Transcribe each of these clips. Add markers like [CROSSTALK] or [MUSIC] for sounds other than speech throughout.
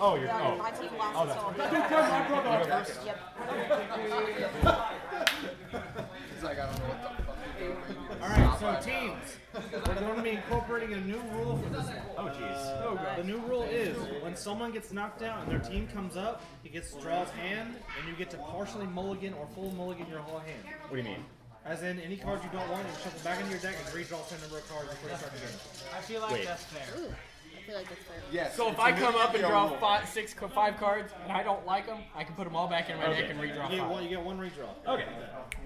Oh, you're- Yeah, oh. My team lost, Oh, that's so. right. [LAUGHS] Yep. He's like, I don't know what the fuck you're doing. All right, so teams, we're going to be incorporating a new rule for this one. Oh, jeez. Oh, The new rule is when someone gets knocked out and their team comes up, he gets to draw his hand, and you get to partially mulligan or full mulligan your whole hand. What do you mean? As in, any cards you don't want, you shuffle back into your deck and redraw the same number of cards before you start the game. I feel like Wait. that's fair. Ooh, I feel like that's fair. Yes. So if I come up and draw a rule. five, six, five cards, and I don't like them, I can put them all back in my Okay. deck and redraw You get five. one, you get one redraw. Okay.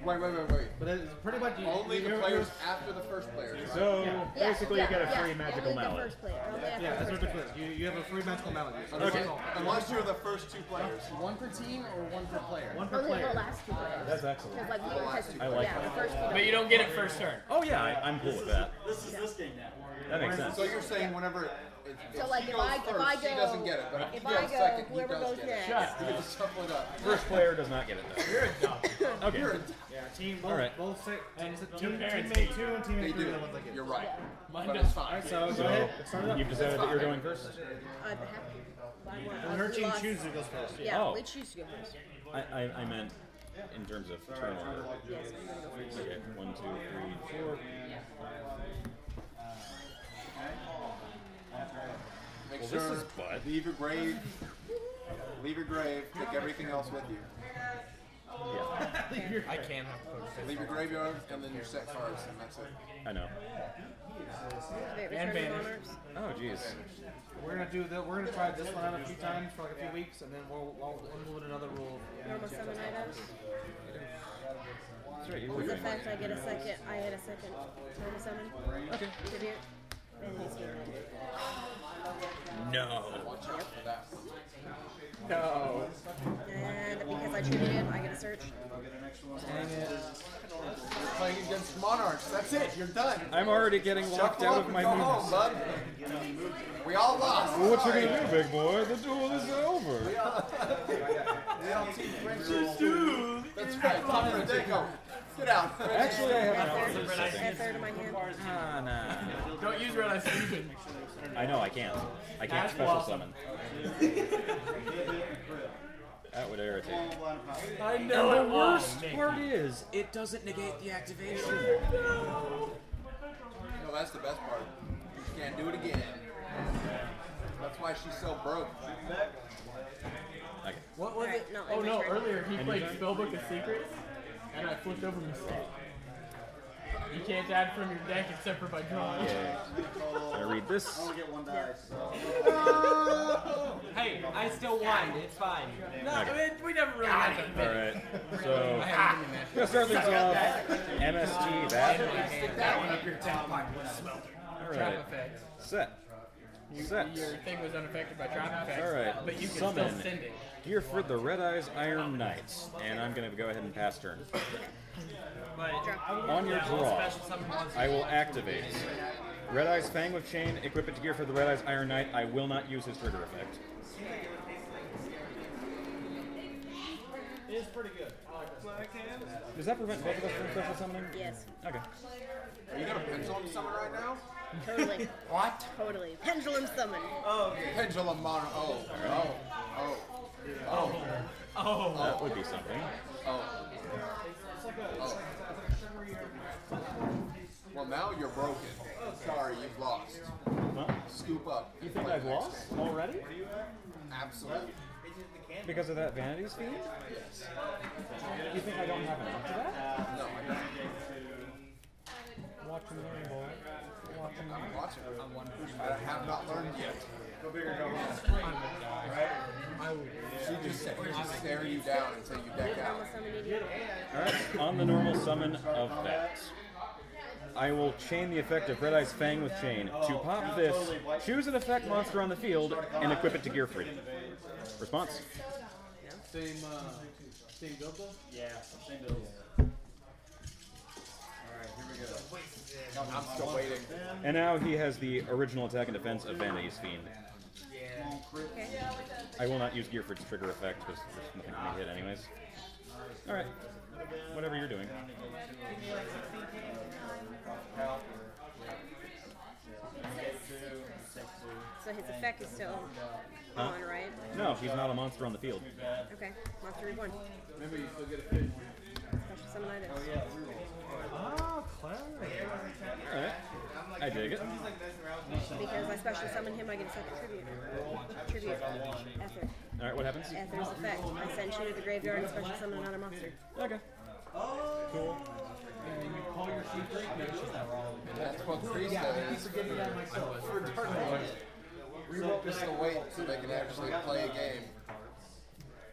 Wait, wait, wait, wait. But it's pretty much Only the you're- players after the first player. Right? So Yeah, basically, yeah, you get a yeah. free magical Only the mallet. first player. Only after Yeah, the that's first what it is. You, you have a free magical mallet. So Okay. Unless you're the first two players. One per team or one per player? One per Only player. the last two players. That's excellent. Because like we were testing. I like yeah, that. the first two. But you don't get it first turn. Oh yeah, I, I'm cool with that. This is this game now. That makes sense. So you're saying whenever it, if So like if goes I if first, I she go doesn't get it, but if, if I go go second, he whoever does goes get it. next. You get shuffle it up. First player does not get it though. You're a dumb. Okay. [LAUGHS] You're a, Yeah, team both, Alright. both six, team, team, parents teammate two and they three do. are the ones that get it. You're right. Mine But does fine. So go ahead, start up. you've decided that you're going first. Uh, the happy. By her team chooses who goes first. Yeah, Oh. we choose to go first. I, I, I meant in terms of turn order. Yes, I'm gonna go first. Okay, one, two, three, four. Make Well, sure this is butt. leave your grave. Leave your grave. Take everything else with you. Yeah, I can't have. Leave your graveyard and then your set cards, and that's it. I know. Wait, And return of banish. honors. Oh jeez. We're gonna do that. We're gonna try this one out a few times for like a few weeks, and then we'll we'll implement another rule. Normal summon items. That's right. You were With doing effect, I get a second. I get a second. Normal summon. Okay. Tribute. And he's gonna. No. Watch out for that. No. And because I tributed, I get a search. Playing against Monarchs. That's it. You're done. I'm already getting locked out of my go moves. home, bud. We all lost. Well, what you gonna do, big boy? The duel is over. We all [LAUGHS] team friendship. That's right. Top friends. There you go. Get out. Actually, I have an Add offer. third, of my hand. Ah, nah. [LAUGHS] Don't use red eyes fusion. I know I can't. I can't That's special summon. That would irritate. I know. And the worst was. part is, it doesn't negate the activation. No, that's the best part. You can't do it again. That's why she's so broke. Okay. What was Alright, it? no, oh no, earlier he played your turn? Spellbook of Secrets, and I flipped over mistake. You can't add from your deck except for by drawing. I read this. Only get one dice. Hey, I still won. It's fine. No, I mean, we never really got that. All right. So, I haven't given that. gonna start things off. MST that. Uh, Stick that one up your tailpipe with smelter. All Trap right. Set. Set. Your thing was unaffected by trap effects. All right. But you can Summon. still send it. Gearfried the Red Eyes Iron Knights, and I'm gonna go ahead and pass turn. But On your yeah, draw, special summon once. I will activate Red Eyes Fang with Chain, equip it to Gearfried the Red Eyes Iron Knight. I will not use his trigger effect. It is pretty good. I like this. Does that prevent both of us from special summoning? Yes, Okay. Are you gonna pendulum summon right now? Totally. [LAUGHS] What? Totally. Pendulum summon. Oh, Pendulum mono. Oh. oh. Oh. Oh. Oh. Oh, That would be something. Oh. Oh. Well, now you're broken. Sorry, you've lost. Huh? Scoop up. You think I've lost already? Absolutely. Because of that Vanity's Fiend? Yes. You think I don't have enough of that? No, I don't. Watch and learn, boy. Watch and learn. I'm watching. I'm wondering. I have not learned yet. Go big or go home. She just, she just stare you down until you deck out. Normal summon idiot. Alright, on the normal summon of that, I will chain the effect of Red Eyes Fang with Chain. To pop this, choose an effect monster on the field and equip it to Gearfried. Response? Same, uh, same build though? Yeah, same build. I'm still waiting. And now he has the original attack and defense of Vanity's Fiend. I will not use Gearfried's trigger effect because there's nothing for me to hit anyways. Alright. Whatever you're doing. So So his effect is still Huh? on, right? No, he's not a monster on the field. Okay. Monster reborn. Remember, you still get a fish. Special summon items. Ah, clever. Alright. I dig it. Because I special summon him, I get a second tribute. Tribute. Ether. Alright, what happens? Ether's effect. I send you to the graveyard and special summon another monster. Okay. Cool. That's what Krista is for, for tournaments. Just to wait so they can actually play a game.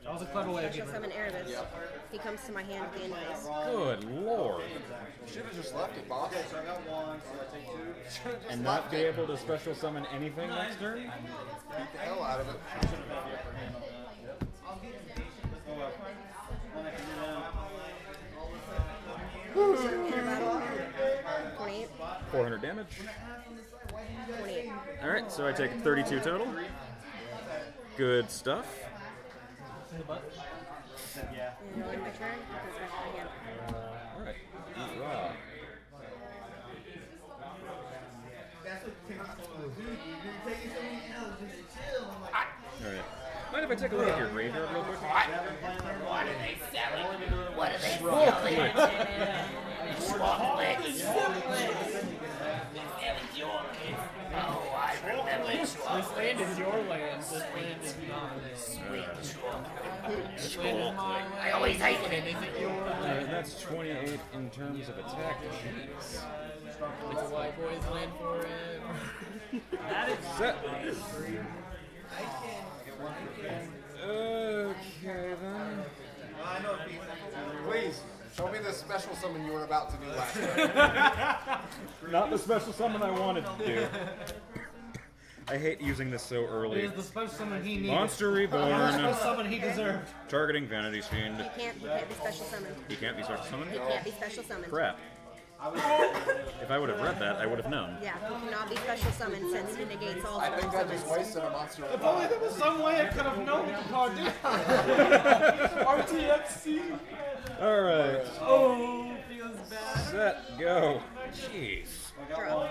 That was a clever way of Special getting summon Erebus. Yep. He comes to my hand at the end phase. Good lord. Should have just left it, boss. So I got one, so I take two. [LAUGHS] Should have just And not left be it. able to special summon anything next turn? Beat the hell out of it. Oh well. One I can do now. Enter battle. 28. 400 damage. 28. Alright, so I take 32 total. Good stuff. Yeah. And I'll end my turn. Because back to my hand. Alright. Hoorah. Alright. Mind if I take a look at your graveyard real quick? This land is your land. This land is not. This land is my land. I always hate it. Is it yours? Alright, that's 28 in terms of attack. Jeez. It's a white boy's land forever. Set. Okay then. Please, show me the special summon you were about to do last [LAUGHS] time. Not the special summon I wanted to do. [LAUGHS] I hate using this so early. is the special summon he needed. Monster The special Reborn. summon he deserved. Targeting Vanity Fiend. He can't, he can't be special summoned. He can't be special summoned? He can't be special summoned. Crap. If I would have read that, I would have known. Yeah, he cannot be special summoned since he negates all I think I just summons. wasted a monster. If only there was some way I could have known what the card did. [LAUGHS] RTFC. Alright. Oh, feels bad. Set. Go. Jeez. Draw.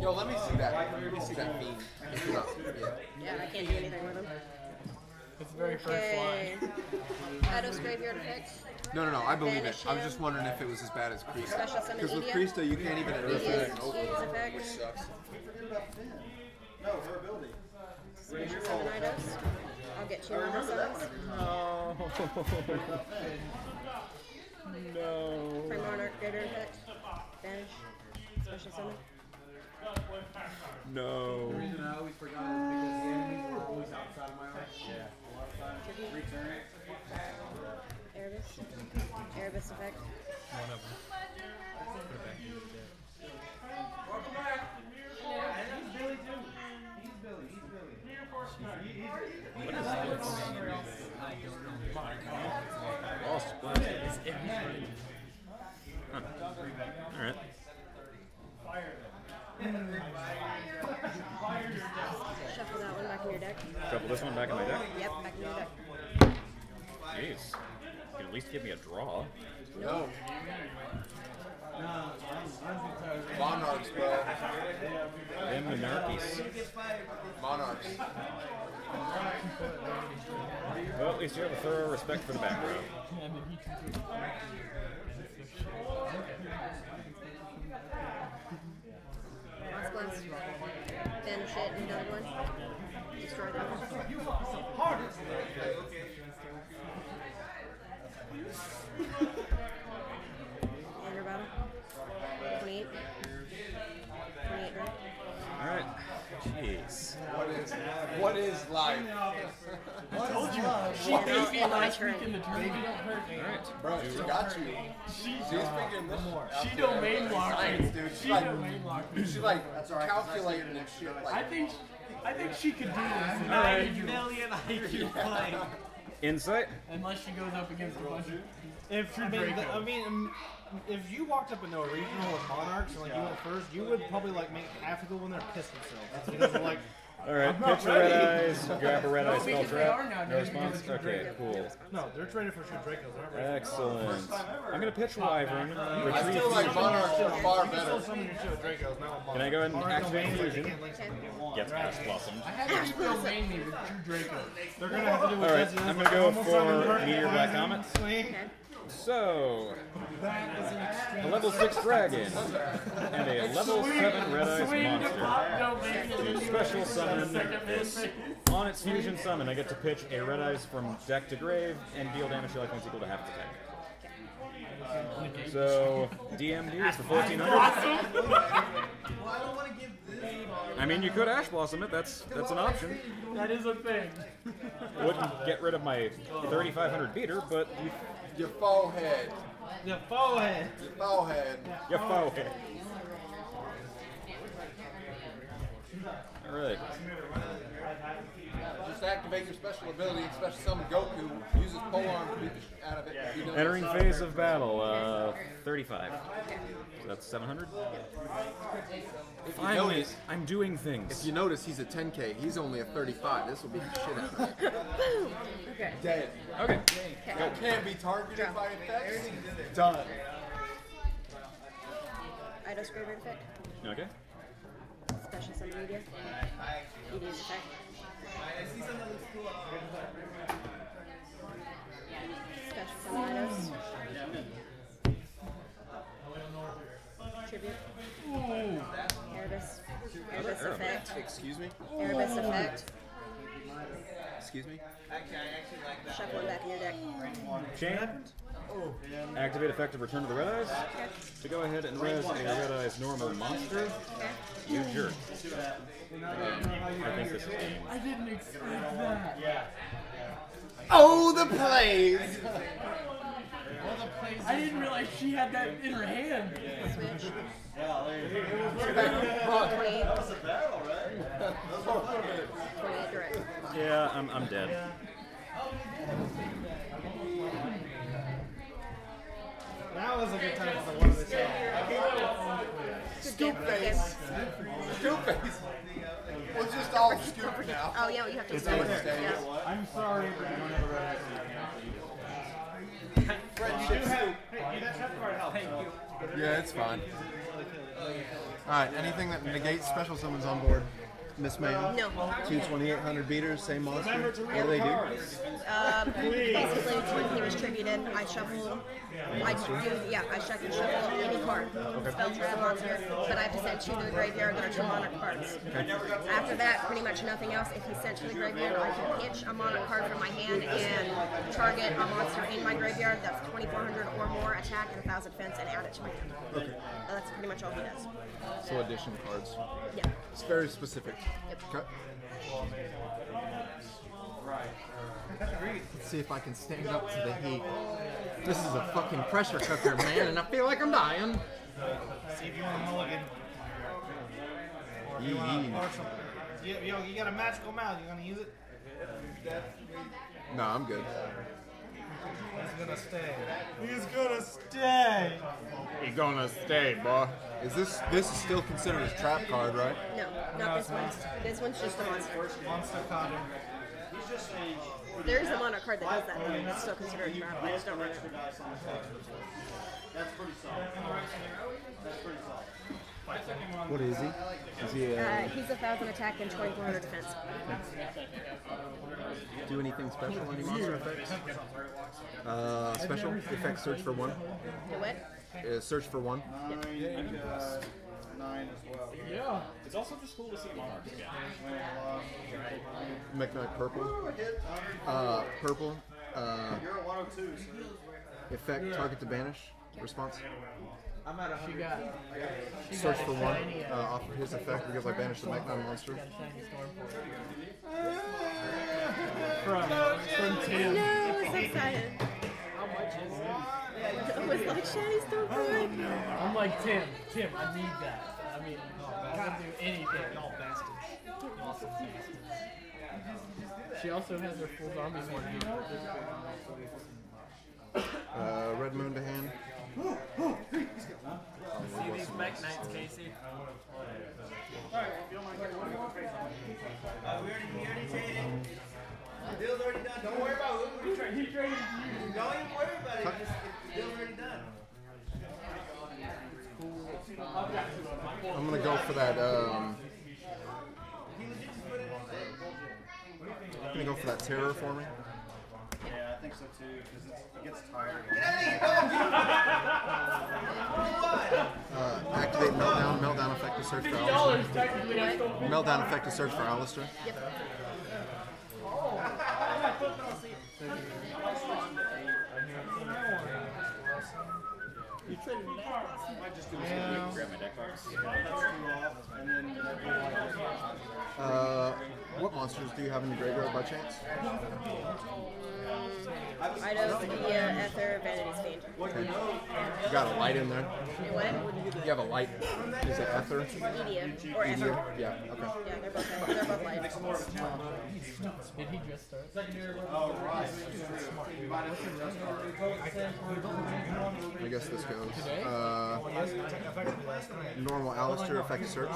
Yo, let me see that. Let me see that fiend. Pick it up. Yeah. Yeah, I can't do anything with him. It's the very first Okay. line. Eidos graveyard effects. No, no, no. I believe it. Banish I was just wondering if it was as bad as Krista. Because with India. You can't even He use it. he is effect. Which sucks. No, her ability. Special summon Eidos. I'll get two normal summons. No. no. My Monarch graveyard effect. Banish. Special summon. No. The reason I always forgot is because the enemies were always outside of my arm. Yeah. A lot of times. Return it. Erebus. Erebus effect. Lost. Huh. Alright. Shuffle that one back in your deck. Shuffle this one back in my deck. Oh, yep, back in your deck. Jeez. You can at least give me a draw. No. Monarchs, bro. Them monarchies. Monarchs. Well, at least you have a thorough respect for the back row. Last blast. Banish it and another one. Destroy that She beat me my last turn. week in the tournament. Don't hurt me. Alright. Bro, she got you. She's figuring this out. She domain blocked me. Dude. She She like, domain blocked me. she like calculating and shit. I think I think she could do this. Nine million IQ [LAUGHS] play. Insight? Unless she goes up against a bunch of If you made, the, I mean, um, if you walked up into a regional with Monarchs and like you went first, you would probably like make half of the when they're piss themselves. That's because of like All right, I'm pitch a red eyes, grab a red eye spell because they are now trap. No response. the Okay, cool. No, they're traded for two Dracos. They're not ready. Excellent. I'm gonna pitch Wyvern. I Retrieve still like fusion. Monarchs are far You still better. summon your shit not with Can I go ahead and activate domains, fusion? they can't link something. Gets Ash Blossomed. I had to refill main me with two Dracos. They're gonna have to do what All right, I'm gonna go for Dark Meteor Black Rising Comet. So, That is an a level 6 dragon and a level 7 red eyes monster. pop domain and then To special summon this. On its fusion summon, I get to pitch a red eyes from deck to grave and deal damage to life points equal to half its attack. So, DMD is for 1400. I mean, you could Ash Blossom it, that's that's an option. That is a thing. Wouldn't get rid of my 3500 beater, but you, Your forehead. Your forehead. Your forehead. you foul it. Alright. Just activate your special ability and special summon Goku. Uses pole arm to beat the shit out of it. You know Entering phase of battle, uh, 35. So that's 700. If you Finally, notice, I'm doing things. if you notice, he's a 10k. He's only a 35. This will be the shit out of him. Okay. Dead. Okay. Okay. Can't be targeted by effects. Done. Eidos Graveyard effect. Okay. Special summon media. Media's effect. Special summon Eidos. Erebus. Erebus effect. Excuse me? Erebus effect. Excuse me? Shuffle it back in your deck. Chain. Activate effective return to the red eyes. To go ahead and res a red eyes normal monster. You jerk. I think this is game. I didn't expect that. Oh, the plays! I didn't realize she had that in her hand. Switch. Fuck. 28. [LAUGHS] 28 direct. Yeah, I'm, I'm dead. Now is a good time for one of this. Scoop face. Scoop face. We'll just all scoop now. Oh, yeah, you have to stay with. Yeah. I'm sorry, but you don't have a red Friendship scoop. Yeah, it's fine. Alright, anything that negates special summons on board. Miss Mayhem. No. Two 2800 beaters, same monster. What do they do? Um, basically, when he was tributed, I shuffled. I do, yeah, I shuffled, shuffle any card, spell trap monster, but I have to send two to the graveyard. that are two monarch cards. Okay. After that, pretty much nothing else. If he's sent to the graveyard, I can pitch a monarch card from my hand and target a monster in my graveyard that's 2,400 or more attack and 1,000 fence and add it to my hand. Okay. That's pretty much all he does. So addition cards. Yeah. It's very specific. Okay. Let's see if I can stand up to the heat. This is a fucking pressure cooker, man, and I feel like I'm dying. See if you want a mulligan. Or if you want Yee. to or something. You, yo, you got a magical mouth. You gonna use it? No, I'm good. He's gonna stay. He's gonna stay. You're gonna stay, boy. Is this this is still considered a trap card, right? No, not this one. This one's just a monster. Monster caught him. There is a monarch card that does that, though. It's still considered a trap. I just don't run it. What is he? Does he Uh, he's a thousand attack and 2400 defense. do anything special? Any monster effects? Uh, special effects Search for one. The what? Uh, search for one. Yeah. It's also just cool to see monarchs again. Mekk-Knight purple. Uh, purple. Uh, effect target to banish. Response. I'm out. She got. She Search for one uh, off of his effect because I banished the Mekk-Knight monster. got a shiny storm for [LAUGHS] From, from Tim. No, I'm so excited. I was like, Shaddy's still good. I'm like, Tim, Tim, I need that. I mean, I can do anything. Y'all bastards. She also has her full zombie sword. Uh, Red Moon to hand. See these Mekk-Knights, Casey? Alright, if you don't mind, we already traded. The deal's already done. Don't worry about who we traded. He traded. Don't even worry about it. It's, already done. I'm gonna go for that. Um, I'm gonna go for that terraforming. Yeah, I think so too, because it gets tired. uh, activate meltdown. Meltdown effect to search for Aleister. Meltdown effect to search for Aleister. Yep. Uh, monsters do you have in the graveyard by chance? I know the uh, Ether Vanity's Fiend. Okay. You got a light in there. What? You have a light. Is it Ether? Media. Or Ether. Yeah. Okay. Yeah, they're both, they're both light. Did he just start? I guess this goes. Uh, normal Aleister effect search.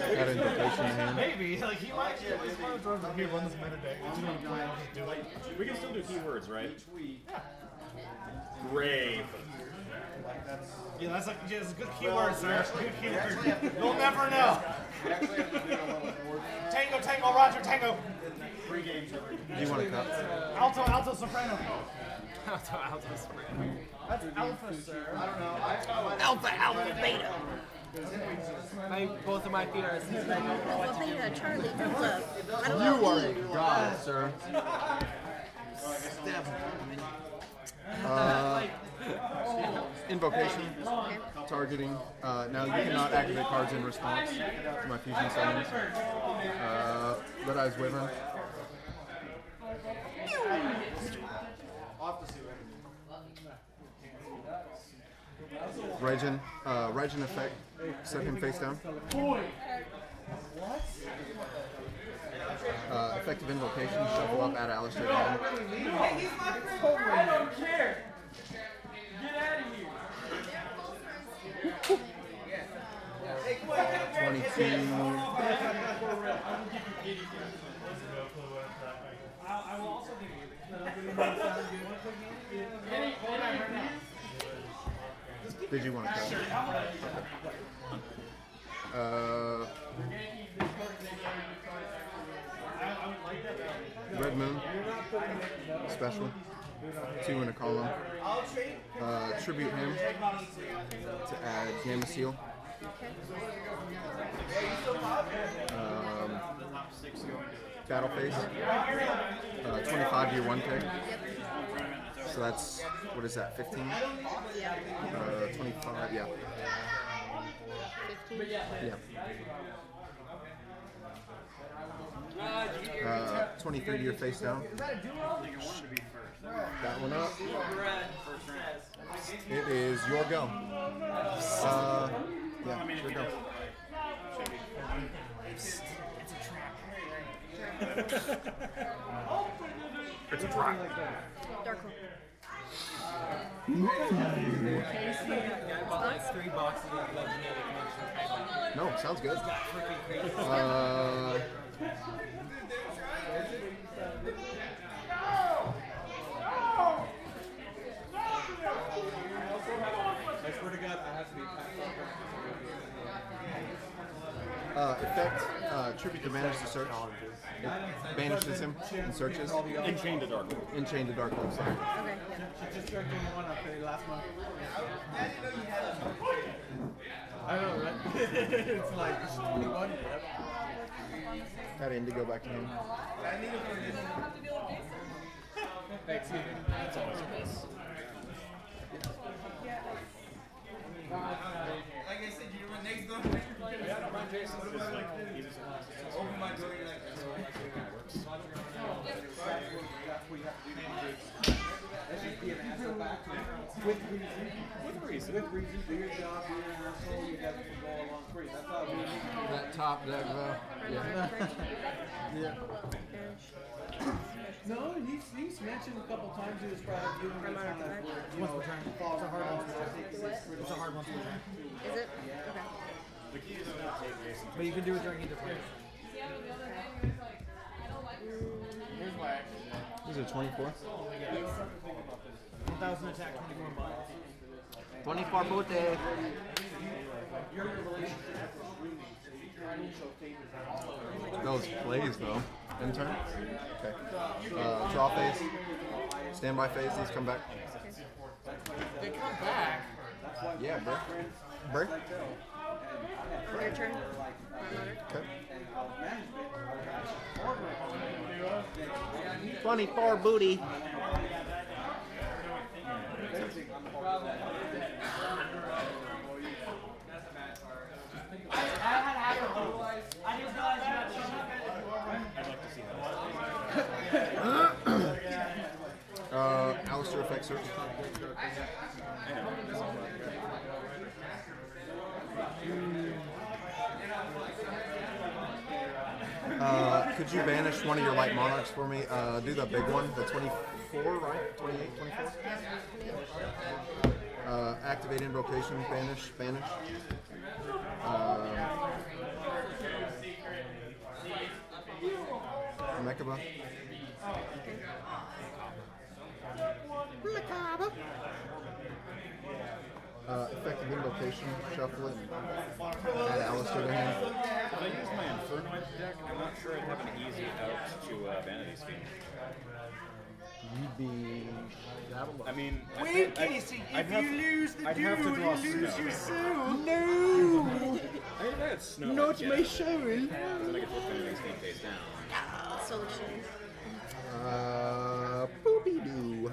Add invocation in hand. Maybe like he might. He's one of those he runs meta deck. He's gonna play. I'll do it. We can still do keywords, right? Grave. Yeah, that's like yeah, it's a good keyword, sir. Good keyword. You'll never know. Tango, tango, Roger, tango. Three games. Do you want to cut? Alto, alto, soprano. [LAUGHS] Alto, alto, soprano. That's alpha, sir. I don't know. Alpha, alpha, beta. My, both of my feet are asleep. Alpha, beta, Charlie, Delta. You are a god, sir. Step. Uh, invocation, targeting. Uh, now you cannot activate cards in response to my fusion summons. Uh, Red Eyes Wyvern. Raidjin, uh, Raidjin effect, set him face down. Uh, effective invocation, shuffle up, add Aleister down. I don't care. Get out of here. 22. Did you want to cut? Uh, Red Moon, special, two in a column. Uh, tribute him to add Gamma Seal. Um, Battle Face, uh, 25 year 1K. So that's, what is that, 15? Yeah. Uh, 25, yeah. 15. Yeah. Uh, 23 year face down. That one up. It is your go. Uh, yeah, your go. It's a trap. Dark Hole. like legendary collection. No, sounds good. Uh, uh, effect, uh, tribute to banish the search. It banishes him and searches. Enchained to Dark Hole. Enchained to Dark Hole, sorry. Okay, yeah. She just one last month. I know, right? [LAUGHS] it's like 21. Yep. Had Indigo back to him. Hey, excuse. That's always a miss. Like I said, you were next door. Yeah, I don't mind Jason. With reason. With reason. With reason, do your job, be an asshole, you have to go along free. That's how we need That top deck, though. Yeah. [LAUGHS] yeah. No, he's, he's mentioned a couple times he was proud of you and it's kind of, you know, falls hard on It's a hard one to. Is it? Okay. The key is not. But you can do it during either phase. Here's why. Is it 24? 1,000 attack, 21 bucks. 24 booty. Those plays though. In turn. Okay. Uh, draw phase. Standby phase. These come back. They come back. Yeah, break. Break. Your turn. Okay. 24 booty. Uh, Aleister effect search. Uh, could you banish one of your light monarchs for me? Uh, do the big one, the 24, right? 28, 24? Uh, activate invocation, banish, banish. Uh, Mechaba. Uh, effective invocation, shuffle it, add Aleister to hand. If I use my Infernoid deck, I'm not sure I'd have an easy out to uh, Vanity's Fiend. You'd be I mean, Wait, think- I'd- Casey, I'd if have- you lose the I'd have dude, you lose snow. your soul. [LAUGHS] No! I mean, if I had snow, I'd Not get my it. soul! Then I could flip Vanity's Fiend face down. Solution. Uh, poopy doo.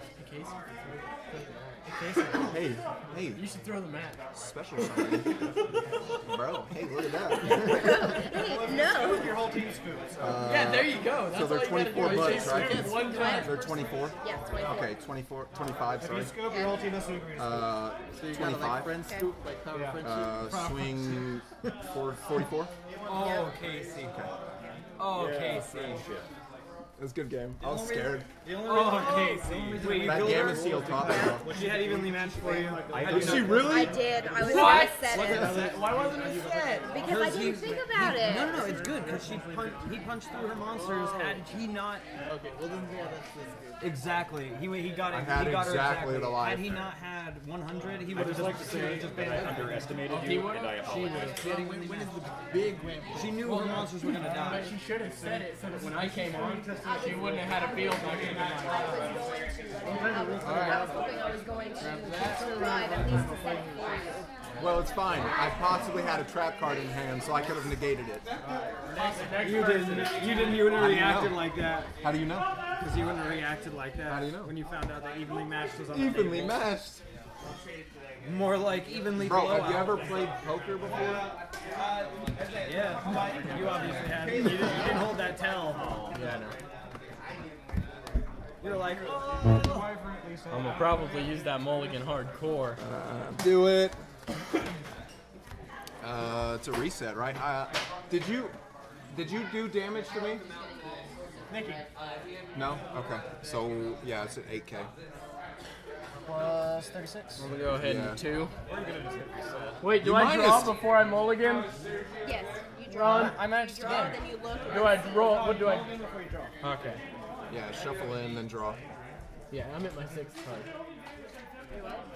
Hey, hey, You should throw the mat. special something. Bro, hey, look at that. Hey, no. Your whole team scoops. yeah, there you go. That's so they're all you gotta 24 do bucks, right? One time. They're 24? Yeah, 24. Okay, 24, 25, If you sorry. scoop, your whole team has to agree to scoop. Uh, 25. friends Okay. scoop, like power Yeah. friendship. Uh, swing four, 44. Oh, Casey. Oh, Casey. It was a good game. I was scared. The only Oh, Casey. Oh, oh, oh, Wait, That killed game her? is sealed top off. She had evenly matched for you. Did she really? I did. I was What? gonna set it Why wasn't it set? because I didn't think about it. No, no, no, it's good because she punched, he punched through her monsters. Had he not Okay, well then, yeah, that's, that's good. exactly, he he got it. I had he got her exactly exactly. the life. Had he not had 100, he would have just like to say that I underestimated He you, would've? and I apologize. When, when is the big ramp? She knew her monsters were gonna die. But she should have said it so that when I came on, she wouldn't have had a field like it. I was, I was hoping I was going to survive at least to set it for you. Well, it's fine. I possibly had a trap card in hand, so I could have negated it. Next, next You didn't. You didn't. You wouldn't have reacted like that How do you know? because you wouldn't have reacted like that. How do you know? When you found out that evenly matched was on the Evenly table. matched. More like evenly Bro, blowout. have you ever played poker before? Yeah. You obviously had. You didn't, you didn't hold that tell. Yeah, I know. You were like, I'm gonna probably use that mulligan hardcore. Do it. Uh, it's a reset, right? Uh, did you did you do damage to me? Nikki. No. Okay. So yeah, it's at 8k. plus 36. I'm gonna go ahead Yeah. and two. Wait, do You I draw minus- before I mulligan? Yes, you draw. Ron, I matched draw, then you look. Do I roll? What do I? Draw. Okay. Yeah, shuffle in, and then draw. Yeah, I'm at my sixth card.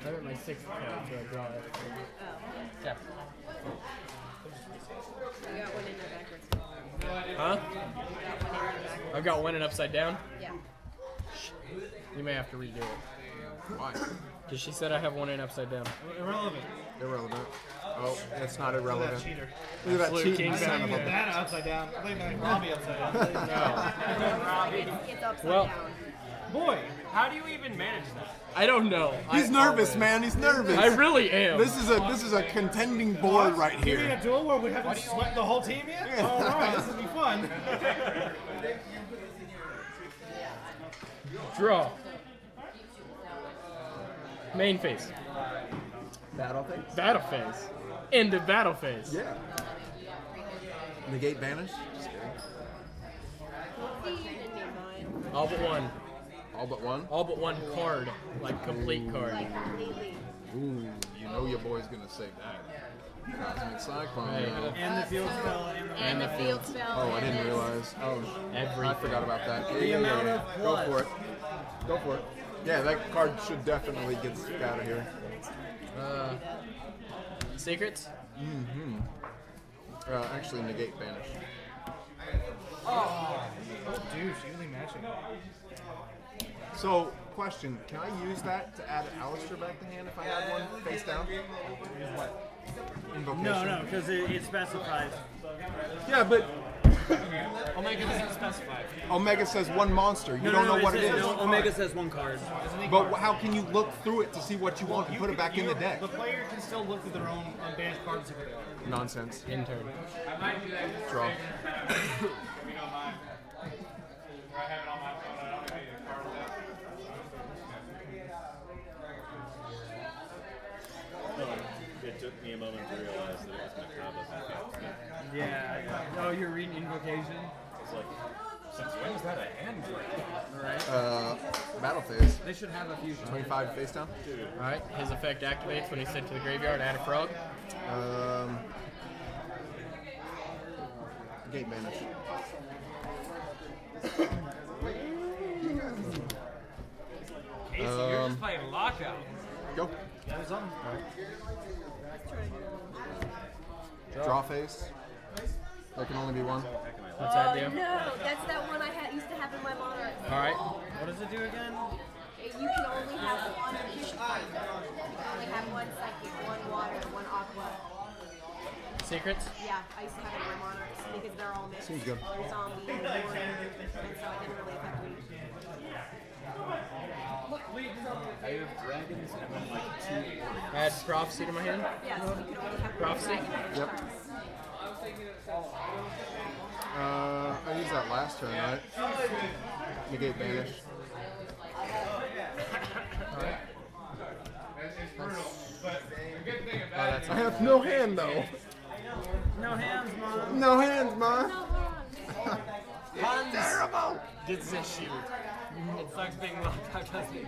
I'm at my sixth card, so I draw it. Oh. Yeah. You got one in there backwards. Huh? You got one in there. I've got winning upside down. Yeah. You may have to redo it. Why? Because she said I have one in upside down. Irrelevant. Irrelevant. Oh, it's not irrelevant. Cheater. Look at that Absolute cheating king son of a back. That upside down. I think that Robbie upside down. It's, it's upside Well- down. Boy, How do you even manage that? I don't know. He's I nervous, always- man. He's nervous. I really am. This is a this is a contending board right give me here. a duel where we haven't swept the whole team yet? All right, this will be fun. [LAUGHS] Draw. Main phase. Battle phase. Battle phase. End of battle phase. Yeah. Negate vanish. Just kidding. See, you didn't need mine. All but one. All but one. All but one card. Like complete card. Ooh, you know your boy's gonna save that. Cosmic Cyclone. Hey. now. And the field spell and the And, the field spell. Oh, I didn't realize. Oh, I Everything. forgot about that. Yeah, The yeah, yeah, amount yeah. of Go for it. Go for it. Yeah, that card should definitely get out of here. Uh, secrets? Uh, actually, negate banish. Oh, dude, evenly matching. So, question: Can I use that to add Aleister back to hand if I had one face down? Invocation. No, no, because it, it specifies. Yeah, but Omega doesn't specify. Omega says one monster. You No, don't no, know what it says- is. no, Omega says one card. But how can you look through it to see what you want and put it back in the deck? The player can still look at their own unbanished cards if they are. Nonsense. In turn. Draw. It took me a moment to realize that it was Macabre. Yeah, yeah. Oh, you're reading Invocation? It's like, since when is that a hand grip? Uh, battle phase. They should have a fusion. 25 face down. Alright, his effect activates when he's sent to the graveyard. Add a frog. Um, gate banish. Casey, you're Um, just playing lockout. Go. Draw face. There can only be one. What's that do? Uh, no, that's that one I had, used to have in my monarch. Alright. What does it do again? You can only have one fusion card. You can only have one psychic, one water, one aqua. Secrets? Yeah, I used to have it in my monarchs because they're all mixed. Seems good. Zombie, warrior, and so it didn't really affect me. I have dragons and I'm like two. Add prophecy to my hand. Yeah, so you can only have one Prophecy? dragon. Yep. Uh, I used that last turn, right? Negate banish. Oh, that's I have no hand though. No hands, mom. No hands, man. Hans gets his shield. It sucks being locked out, doesn't it?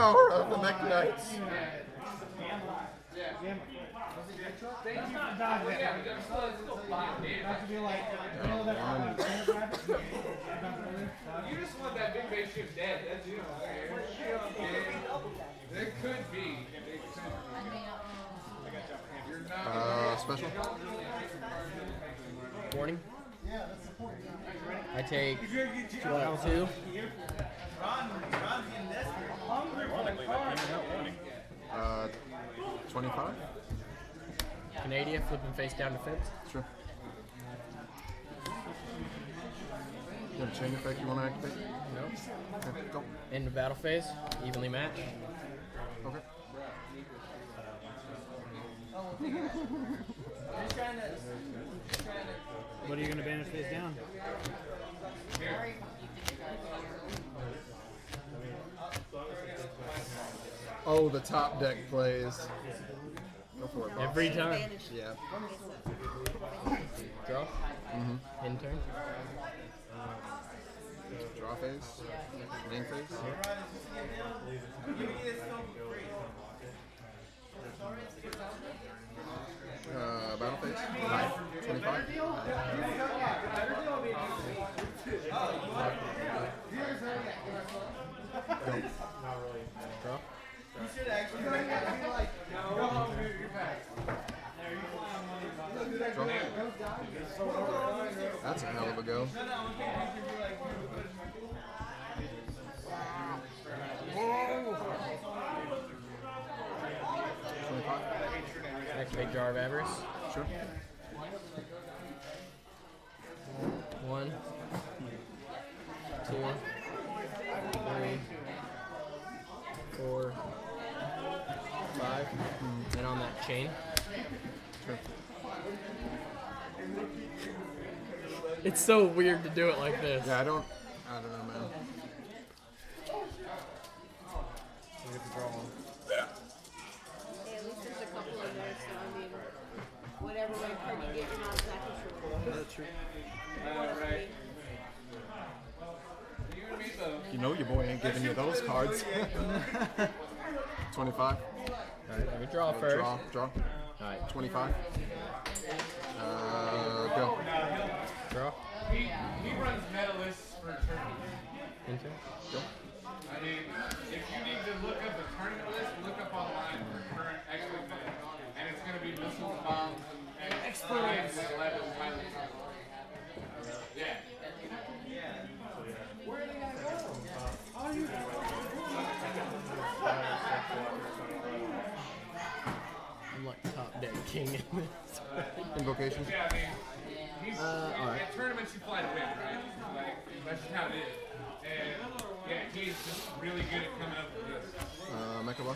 power of the Mekk-Knights. You just want that big spaceship dead. That's you. It could be. You're not. Uh, special. Warning. I take two. Ironically, that came without warning. Uh, 25? Canadian, flipping face down to defense. Sure. You have a chain effect you want to activate? Nope. Okay, go. End of battle phase. Evenly matched. Okay. What are you gonna banish face down? Oh, the top deck plays. Go for it, boss. Every time. Yeah. Draw. Mm-hmm. In turn. Draw phase. Main phase. Uh, battle phase. Five. 25. Go. That's a hell of a go. Twenty-five. Activate Jar of Avarice. Sure. One. Two. on that chain. It's so weird to do it like this. Yeah, I don't. I don't know, man. Yeah. At least there's a couple of so I mean, whatever you get, you're not. That's true. All right. You know your boy ain't giving you those cards. [LAUGHS] [LAUGHS] 25. Alright, let me draw first. Draw, draw. Alright, 25. Uh, go. draw. He, he runs medalists for Turkey. Into. Go. I mean, if you need to look up the tournament list, look up online for current expert and it's going to be missiles, bombs, and, and explodes. Yeah. I'm like top dead king in this. Invocation. Yeah, I mean, he's, Uh, alright. at tournaments you fly to win, right? Like, that's just how it is. And yeah, he's just really good at coming up with this. Uh, Mechaba.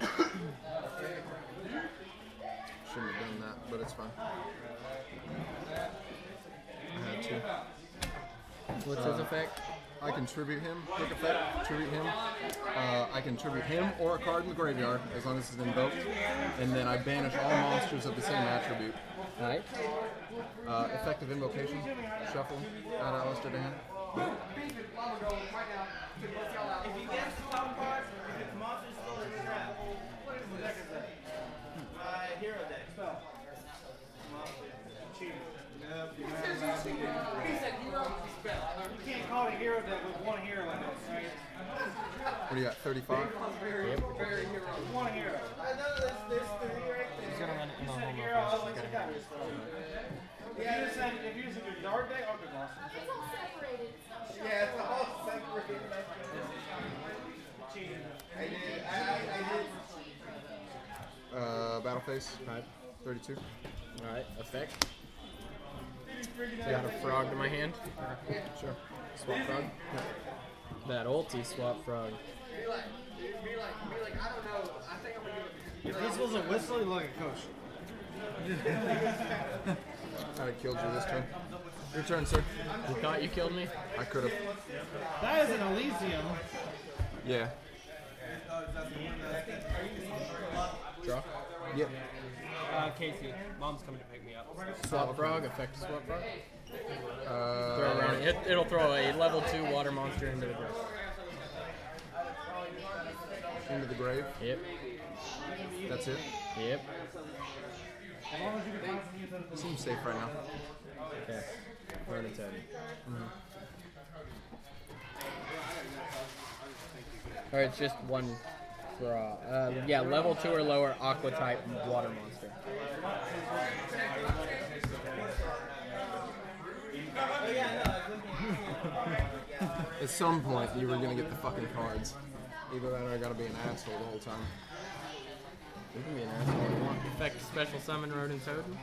[COUGHS] Shouldn't have done that, but it's fine. I had to. What's his effect? I can tribute him, quick effect, tribute him. Uh, I can tribute him or a card in the graveyard as long as it's invoked. And then I banish all monsters of the same attribute. Alright. Uh, effective invocation, shuffle, add Aleister to hand. Do you got, 35? One hero. I know this, this, the hero. He's gonna run it in the home hero, I'll let you got this. If you just said, if you just said your dark deck, okay, awesome. It's all separated. It's not Yeah, it's all separated. Cheating. I did, I, I did. Uh, battle face, Alright. 32. Alright, effect. Got a frog to my hand. Sure. Swap frog. [LAUGHS] That ulti swap frog. If this was a whistle, you'd look like a coach. [LAUGHS] I'd killed you this turn. Your turn, sir. You thought you killed me? I could have. That is an Elysium. Yeah. Draw. Yep. Uh, Casey, mom's coming to pick me up. Swap frog, effect swap frog. Uh, Throw it around. It, it'll throw a level 2 water monster into the grave. Into the grave. Yep. That's it. Yep. Seems safe right now. Okay. Burn its head. Or it's just one draw. Uh, yeah, level 2 or lower aqua type water monster. [LAUGHS] At some point, you were gonna get the fucking cards. Either that or I gotta be an asshole the whole time. You can be an asshole if you want. Effect special summon Rodent Totem.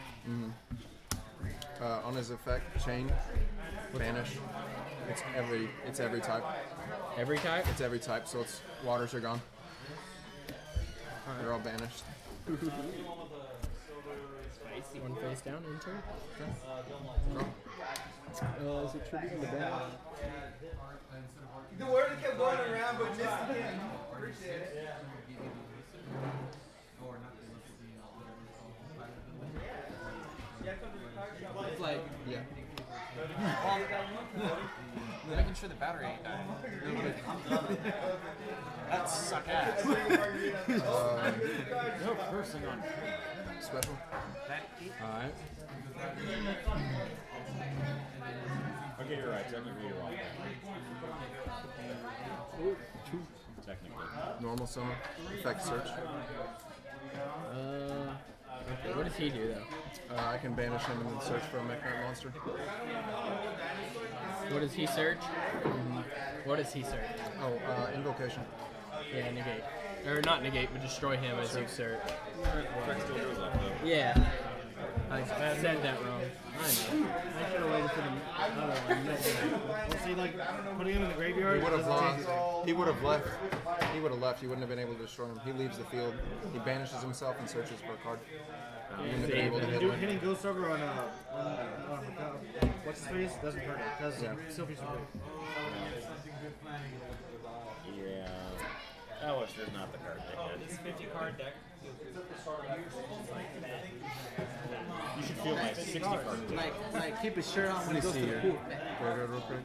Uh, on his effect, chain, banish. It's every. It's every type. Every type? It's every type. So it's waters are gone. They're all banished. [LAUGHS] One face down, enter. Uh, is it tributing the ban? The word kept going around, but missed again. Appreciate it. It's like Yeah. making sure the battery ain't dying. That suck ass. [LAUGHS] No cursing on Special. Alright. Okay, you're right. Technically, you're wrong. Technically. Normal summon. Effect search. Uh, okay, what does he do though? Uh, I can banish him and then search for a Mekk-Knight monster. What does he search? What does he search? Oh, uh, invocation. Yeah, negate. Or not negate, but destroy him as you search. Effect still goes up, though. Yeah. I said that wrong. I know. I should have waited for the other one. Well, see, like, putting him in the graveyard He would have doesn't lost. change it. He would have left. He would have left. You wouldn't have been able to destroy him. He leaves the field. He banishes himself and searches for a card. You wouldn't have been able to hit Do, him. hitting Ghost Ogre on, uh, on, uh, what's his face doesn't hurt it. Does Yeah. still feels good. Yeah. Aleister, is not the card deck. Oh, this 50 card deck. You should feel my 60 card deck. Like, like keep his shirt on when he Let me goes to the pool. Go, go, real quick.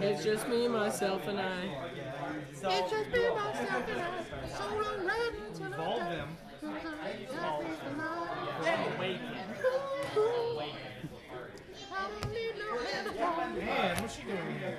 It's just me, myself, and I. It's just me, myself, and I. So long riding till Evolve them. Man, what's she doing here?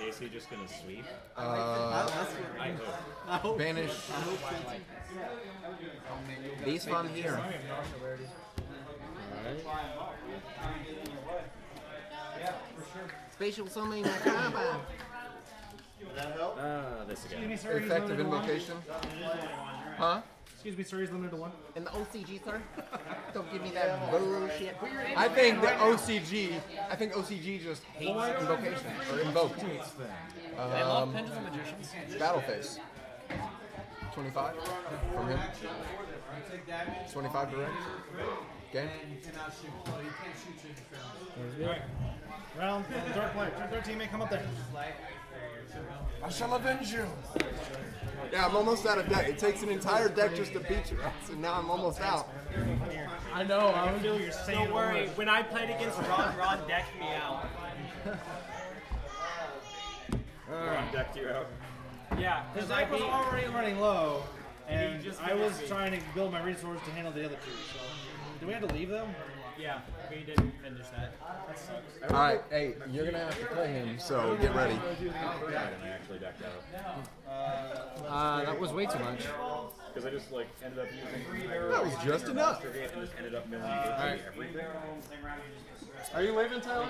Casey just gonna sweep? Uh, I hope. banish these from here. Spatial summoning my combine. Ah, this again. Effective limited to one. invocation. Huh? Excuse me, sir. He's limited to one. In the OCG, sir. [LAUGHS] Don't give me that bullshit. I think the OCG. I think OCG just hates invocation or invoked. They love Um, Pendulum Magicians. battle face. Twenty-five from him. Twenty-five direct. Okay. Round, dark player. Third teammate, come up there. I shall avenge you. Yeah, I'm almost out of deck. It takes an entire deck just to beat you, so now I'm almost out. I know. I was Feel you're saying Don't worry, when I played against Ron, Ron decked me out. Ron decked you out. Yeah, His because deck was already running low, and just I was trying to build my resources to handle the other two. So, do we have to leave them? Yeah, we didn't finish that. That sucks. All right, hey, you're gonna have to play him, so get ready. And I actually decked out. Uh, that was way too much. Because I just like ended up using. That was just enough. And just ended up milling everything. Are you leaving town?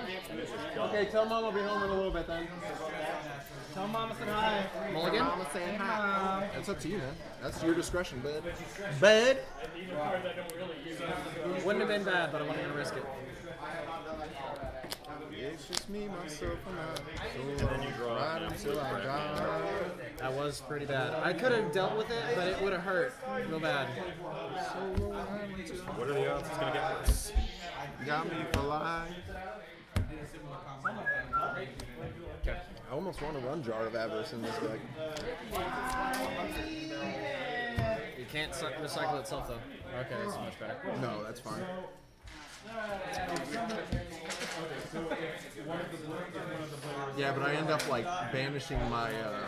Okay, tell mom I'll be home in a little bit then. Tell Mama said hi. Mulligan? Mama saying hi. That's up to you, man. That's your discretion, bud. Bud. Wouldn't have been bad, but I wasn't gonna risk it. It's just me, myself, and I. And then you draw. An until I die. That was pretty bad. I could have dealt with it, but it would have hurt real bad. What are the odds it's gonna get worse? Got me for life. I almost want to run Jar of Avarice in this deck. You can't recycle itself though. Okay, that's much better. No, that's fine. Yeah, but I end up like banishing my uh,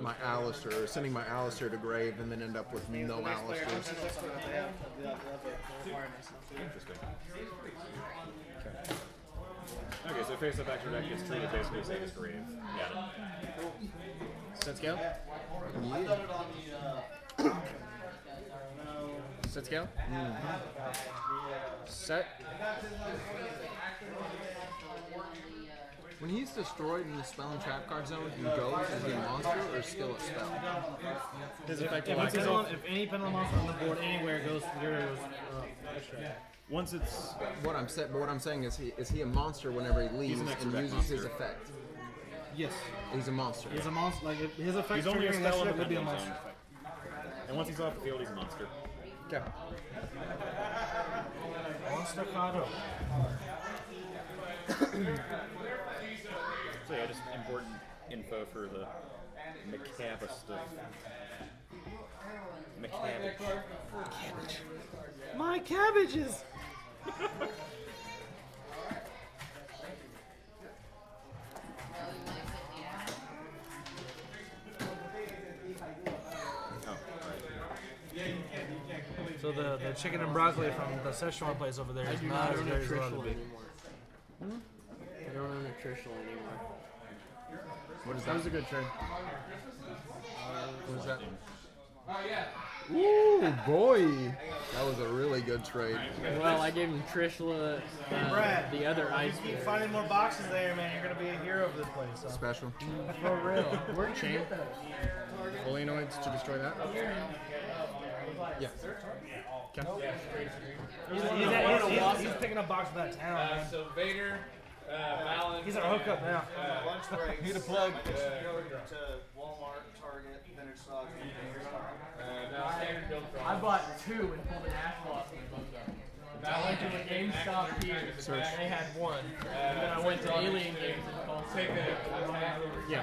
my Aleister, or sending my Aleister to grave, and then end up with no Aleisters. Interesting. Okay, so face up extra deck gets treated basically the same as grave. Got it. Set scale? Set scale? Set. When he's destroyed in the spell and trap card zone, he goes, as a monster or still a spell? His effective if, it's on, if any pendulum monster on the board anywhere goes, there goes uh. Once it's What I'm saying, but what I'm saying is, he is he a monster whenever he leaves and deck uses his effect? Yes. He's a monster. He's a monster. Like his effect he's only a triggering spell in the would be a monster. And once he's off the field, he's a monster. Okay. Monster Cado. So yeah, just important info for the macabre stuff. Macabbage. My cabbages. [LAUGHS] So the, the chicken and broccoli from the Szechuan place over there is not as good as it ought to be. I don't own nutritional anymore. What is That that? was a good trade. What is that? Ooh, boy. That was a really good trade. Well, I gave him Trishula, uh, Brad, the other ice. You keep finding more boxes there, man. You're gonna be a hero for this place. So. Special. For real. We're chain. Fulinoids to destroy that? Yeah. He's, he's, he's, he's, he's picking up boxes out of town, Uh, man. so Vader, uh, Valen. He's our hookup now. Uh, Lunch break. [LAUGHS] Need a plug. Go to Walmart, Target, vintage stocks. uh, now standard build for I bought two and pulled an ash blossom in both of them. I went to a GameStop here. They had one. And then I went to Alien Games and called Take the Yeah.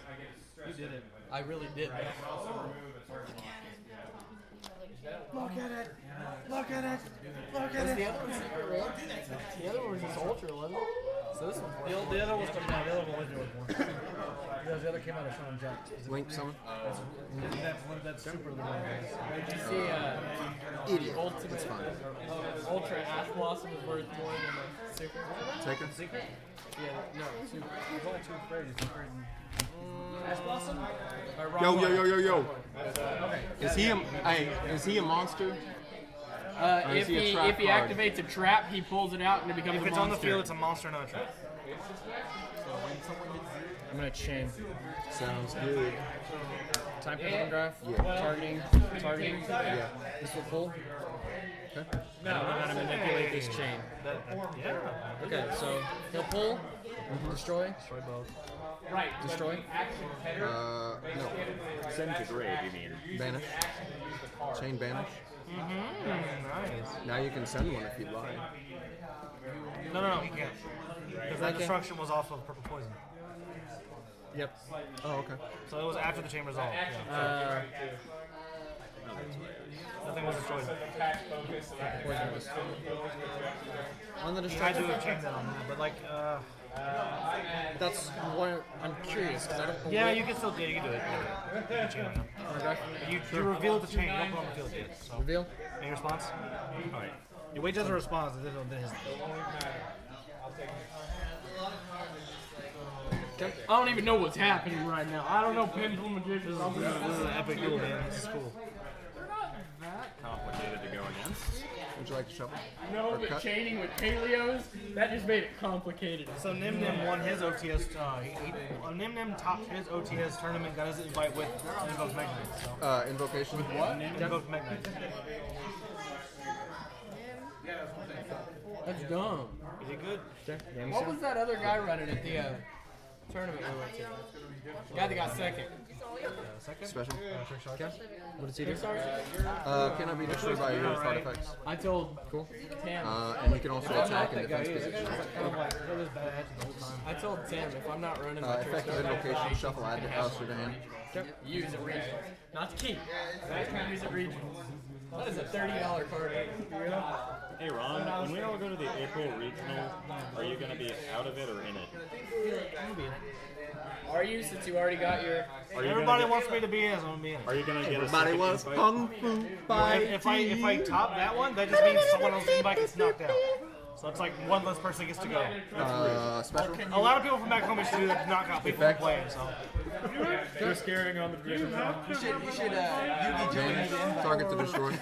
You did it. I really did that. Look at it. Look at it. Look at Was it. the other one secret rare? The other one was just ultra, wasn't it? So this one's The, the other was coming out. The other one was one. [LAUGHS] The other came out of Sean Jack. Link summon? That's one that's super the one. Did you see uh, Idiot. Ultimate It's fine. Ultra Ash Blossom is worth more than the Super? Take. Secret? Yeah, no, Super. There's only two phrases. Ash Blossom? Yo, yo, yo, yo, yo. Is he a, hey, is he a monster? Uh, Or is if he a he trap if he card? activates a trap, he pulls it out and it becomes a If a it's monster. on the field, it's a monster, not a trap. I'm gonna chain. Sounds good. Time picking graph. Yeah. Targeting. Targeting. Yeah. This will pull. Okay. I don't know how to manipulate this chain. That, yeah. Okay, so he'll pull, destroy, Destroy both. Right. destroy. Uh, no. Send to grave, you mean? Banish. Chain banish. Mm -hmm. Nice. Now you can send one if you'd like. No, no, no, he can't. Because that destruction was off of purple poison. Yep. Oh, okay. So it was after the chain resolved. Yeah. Uh, Nothing was destroyed. poison was. On the He tried destruction. to have chained that on that, but like, uh, Uh, that's what I'm curious because I don't. know yeah, what- you can still do it. You can do it. You can chain it now. You, you revealed the chain. You don't put on the field yet. So. Reveal. Any response? Alright. You wait till the response, and then then his. Okay. I don't even know what's happening right now. I don't know Pendulum Magicians. This is, this is an epic duel, man. This is cool. Complicated to go against. Would you like to shuffle? No, Or but cut? chaining with Paleos, that just made it complicated. So Nim Nim won his OTS. Uh, he, he, uh, Nim Nim topped his OTS tournament, got his invite with Invoke Mekk-Knight. So. Uh, invocation. What? Invoke Mekk-Knight. That's dumb. Is he good? What was that other guy running at the uh, tournament we went to? The guy that got second. Second? Special. Okay. What does he do? Uh, cannot be destroyed by your card effects. I told cool. Tam. Uh, and you can also attack in defense position. Kind of like, it was bad the whole time. I told Tim if I'm not running Uh, effective invocation, shuffle, add to house to the hand. use it region. Not to keep. Use it region. That is a thirty dollar card. Hey Ron, when we all go to the April regional, are you going to be out of it or in it? Are you since you already got your? Are you Everybody gonna wants me to be in, so I'm gonna be in. Are you going to get a Everybody second was invite? kung fu If, if I if I top that one, that just means someone else's invite gets knocked out. So it's like one less person gets to go. Uh, special. A lot of people from back home used to do that to knock out people from playing. So You're scaring on the vision. You should, you should, uh, Yugi join Banish. Target to destroy.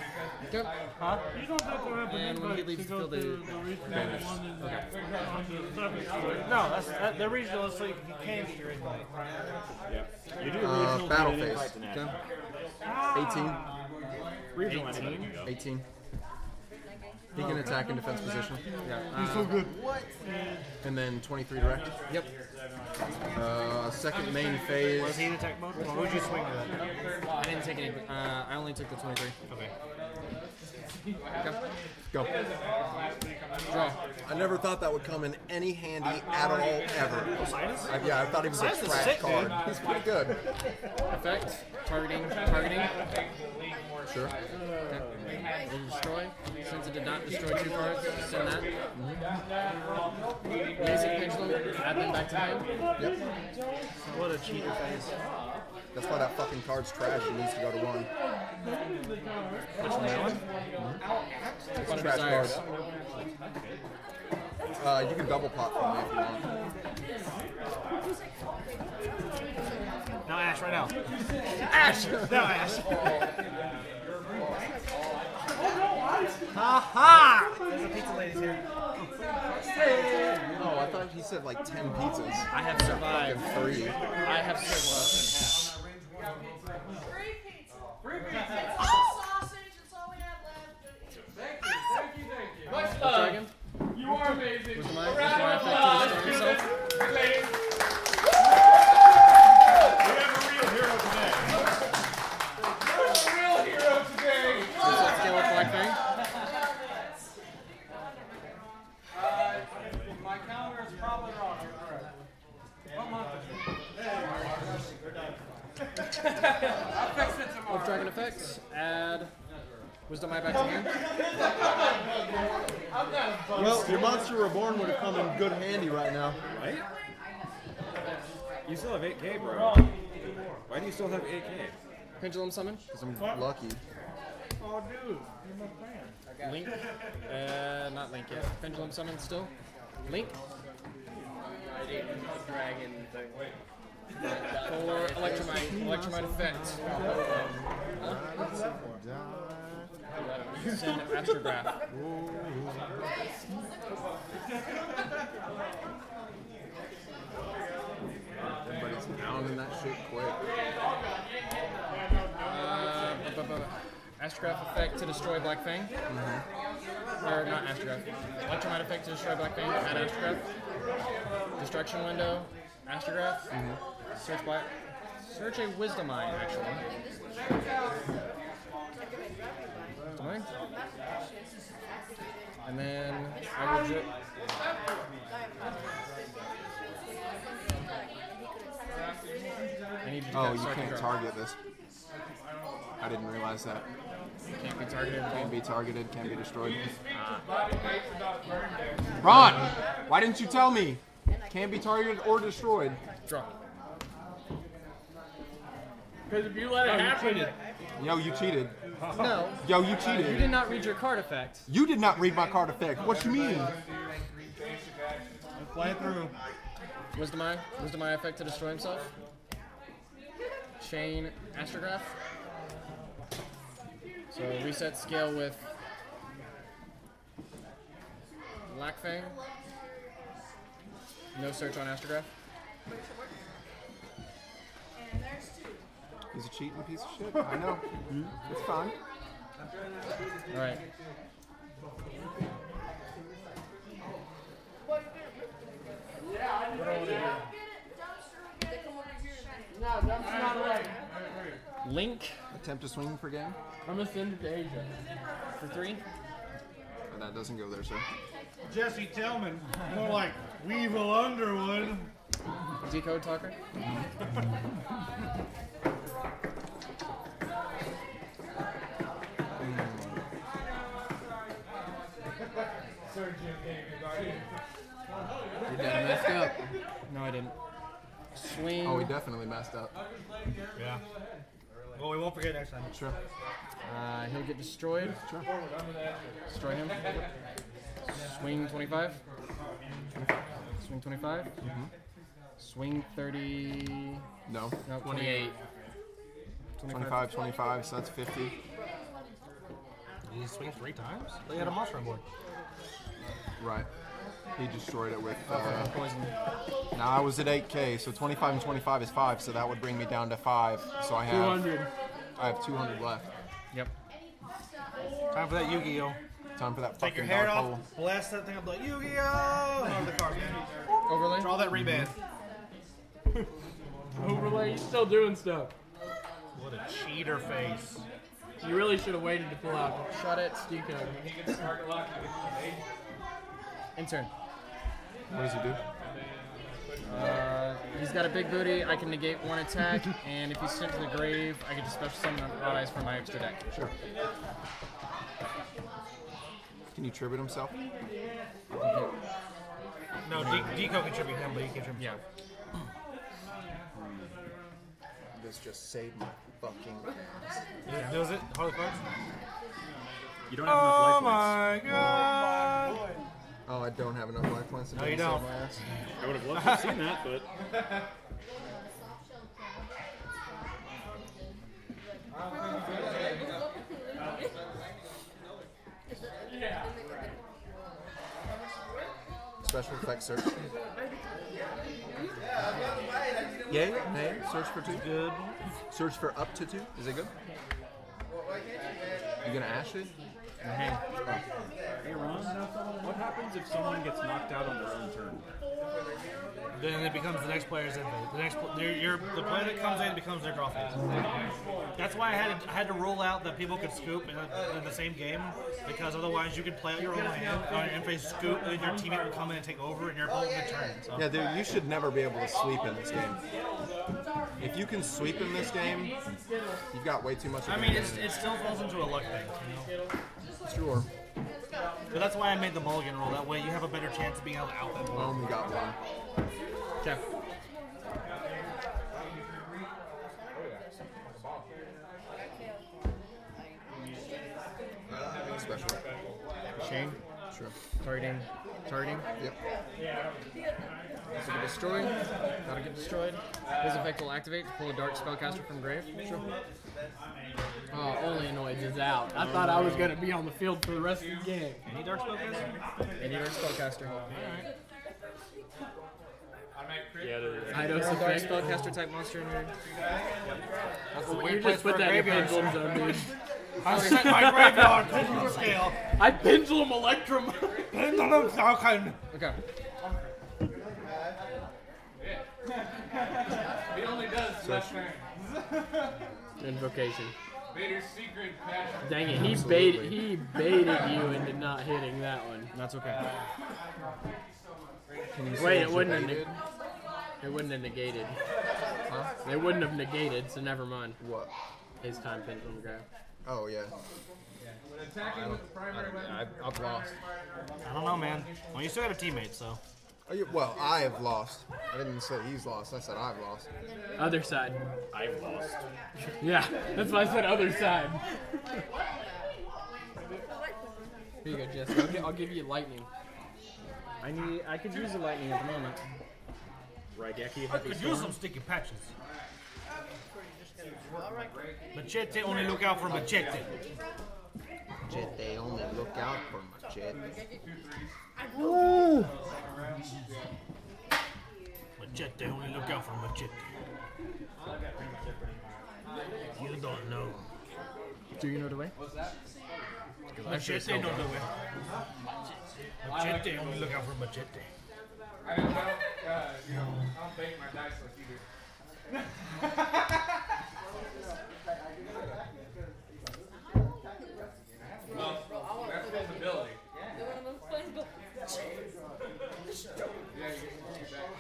Yep. huh? You don't have to have an And when he invite leaves to the go to they- the regional one in the seventh. No, that's that, they're regional, so you can get your invite. Yeah. You do regional. Uh, battle phase. Okay. 18. Regional anybody can go. 18. He can attack in defense position. Yeah. He's so good. And then 23 direct. Yep. Uh, second main phase. Was he in attack mode? Or would you swing to that? I didn't take any. Uh, I only took the twenty-three. Okay. Go. Draw. I never thought that would come in any handy at all ever. I, yeah, I thought he was a Silas trash sick, card. dude. He's pretty good. Effect. Targeting. Targeting. Sure. Okay. Will destroy. Since it did not destroy two cards, send that. Mm-hmm. Basic pendulum. Add them back to hand. Yep. What a cheater face. That's why that fucking card's trash. It needs to go to one. Which one? That one? One Trash desires. card. Uh, you can double pop from me if you want. Now Ash, right now. Ash! Now Ash. Ha ha! There's a pizza ladies here. Oh, I thought he said like 10 pizzas. I have survived. Three. I have survived. Much What love. dragon? You are amazing. Was my, A was round my of effect applause, to destroy Cuban. himself? Ladies. We have a real hero today. A real hero today. Does that scale with Black Fang? My calendar is probably wrong. You're correct. What month is I'll fix it tomorrow. Of dragon effects. Add Wisdom Eye back to hand. Well, your Monster Reborn would have come in good handy right now. Right? You still have 8k, bro. Why do you still have 8k? Pendulum summon. Because I'm lucky. Oh, dude. You're my fan. Link. Uh, not Link yet. Pendulum summon still. Link. Dragon thing. For Electrumite. Electrumite effect. Send Astrograph. Everybody's pounding that shit quick. Uh, bu- bu- bu- Astrograph effect to destroy Black Fang. Or not Astrograph. Electrumite effect to destroy Black Fang. Add Astrograph. Destruction window. Astrograph. Search Black. Search a Wisdom Eye, actually. And then I will ju- I need to Oh, you so can't target this. I didn't realize that. Can't be targeted. Can't be targeted, can't be destroyed. Ah. Ron! Why didn't you tell me? Can't be targeted or destroyed. Draw. Because if you let it happen, Yo, you cheated. No. Yo, you cheated. You cheated. did not read your card effect. You did not read my card effect. What you mean? Play it through. Wisdom Eye. Wisdom Eye effect to destroy himself. Chain Astrograph. So reset scale with Black Fang. No search on Astrograph. He's a cheating piece of shit. I know. It's fine. Alright. no, that's not right. Link Attempt to swing for game. I'm gonna send it to Asia. for three. Oh, that doesn't go there, sir. Jesse Tillman. More like Weevil Underwood. Decode Talker. [LAUGHS] I didn't. Swing. Oh, we definitely messed up. Yeah. Well, we won't forget next time. Sure. Uh, he'll get destroyed. Sure. Destroy him. Swing 25. Swing 25. Swing 30. No. No, 28. 25, 25, so that's 50. Did he swing three times? They had a monster on board. Right. He destroyed it with. Uh, Poison. Now I was at 8k, so 25 and 25 is 5, so that would bring me down to 5. So I have 200. I have 200 left. Yep. Time for that Yu-Gi-Oh! Time for that Take your fucking hair dark off, hole. blast that thing up like Yu-Gi-Oh! Over the card, man. Overlay. Draw that reband. [LAUGHS] Overlay, he's still doing stuff. What a cheater face. You really should have waited to pull out. Shut it, decode. Intern. What does he do? Uh, he's got a big booty. I can negate one attack, [LAUGHS] and if he's sent to the grave, I can just special summon Rod Eyes from my extra deck. Sure. Can you tribute himself? No, D- Deco can tribute him, but he can tribute Yeah. This just saved my fucking. Yeah, does it? Harley Quinn? You don't have enough Oh life points. my god! Oh, I don't have enough life points to No, be you don't. save my ass. I would have loved to have seen that, but Special effect search. Yay? Nay? Search for two? Good. Search for up to two? Is it good? You gonna ash it? Hey Ron, what happens if someone gets knocked out on their own turn? Then it becomes the next player's invade. The next, the player that comes in becomes their draw phase. That's why I had to, I had to rule out that people could scoop in, a, in the same game because otherwise you could play out your own hand on uh, your end phase scoop, and your teammate would come in and take over, and your opponent would turn. So. Yeah, dude, you should never be able to sweep in this game. If you can sweep in this game, you've got way too much. I mean, it's, it still falls into a luck thing. You know? sure. But that's why I made the mulligan rule. That way you have a better chance of being able to out them. I only got one. Okay. Special. Shane. Sure. Targeting. Targeting. Yep. This will get destroyed. That'll get destroyed. His effect will activate to pull a dark spellcaster from grave. Sure. Oh, only annoyed is out. I thought I was gonna be on the field for the rest of the game. Any dark spellcaster? Any dark spellcaster. All right. Yeah, the, Eidos Dark spellcaster type monster in your. That's the You weird just place put for that in graveyard. pendulum zone, dude. I set my graveyard pendulum scale. [LAUGHS] I pendulum electrum. Pendulum falcon. Okay. [LAUGHS] He only does left things. [LAUGHS] Invocation. Vader's secret passion. Dang it, he baited he baited you into not hitting that one. That's okay. Can you Wait, it wouldn't have negated? It wouldn't have negated. Huh? They wouldn't have negated, so never mind. What? His time pendulum grab. Oh yeah. When attacking with the primary weapon, I've, I've lost. I don't know, man. Well, you still got a teammate, so. You- well, I have lost. I didn't say he's lost. I said I've lost. Other side. I've lost. [LAUGHS] Yeah, that's why I said other side. Here you go, Jesse. I'll, gi- I'll give you lightning. I need. I could use the lightning at the moment. Raigeki, I Heavy could use Storm. some sticky patches. Machete, only look out for machete. Machete, They only look out for machete. Machete, only look out for machete. You don't know. Do you know the way? Machete, no the way. Machete, only look out for machete. I don't, I don't, uh, [LAUGHS] you know, I don't bake my dice like you do. well, that's his ability.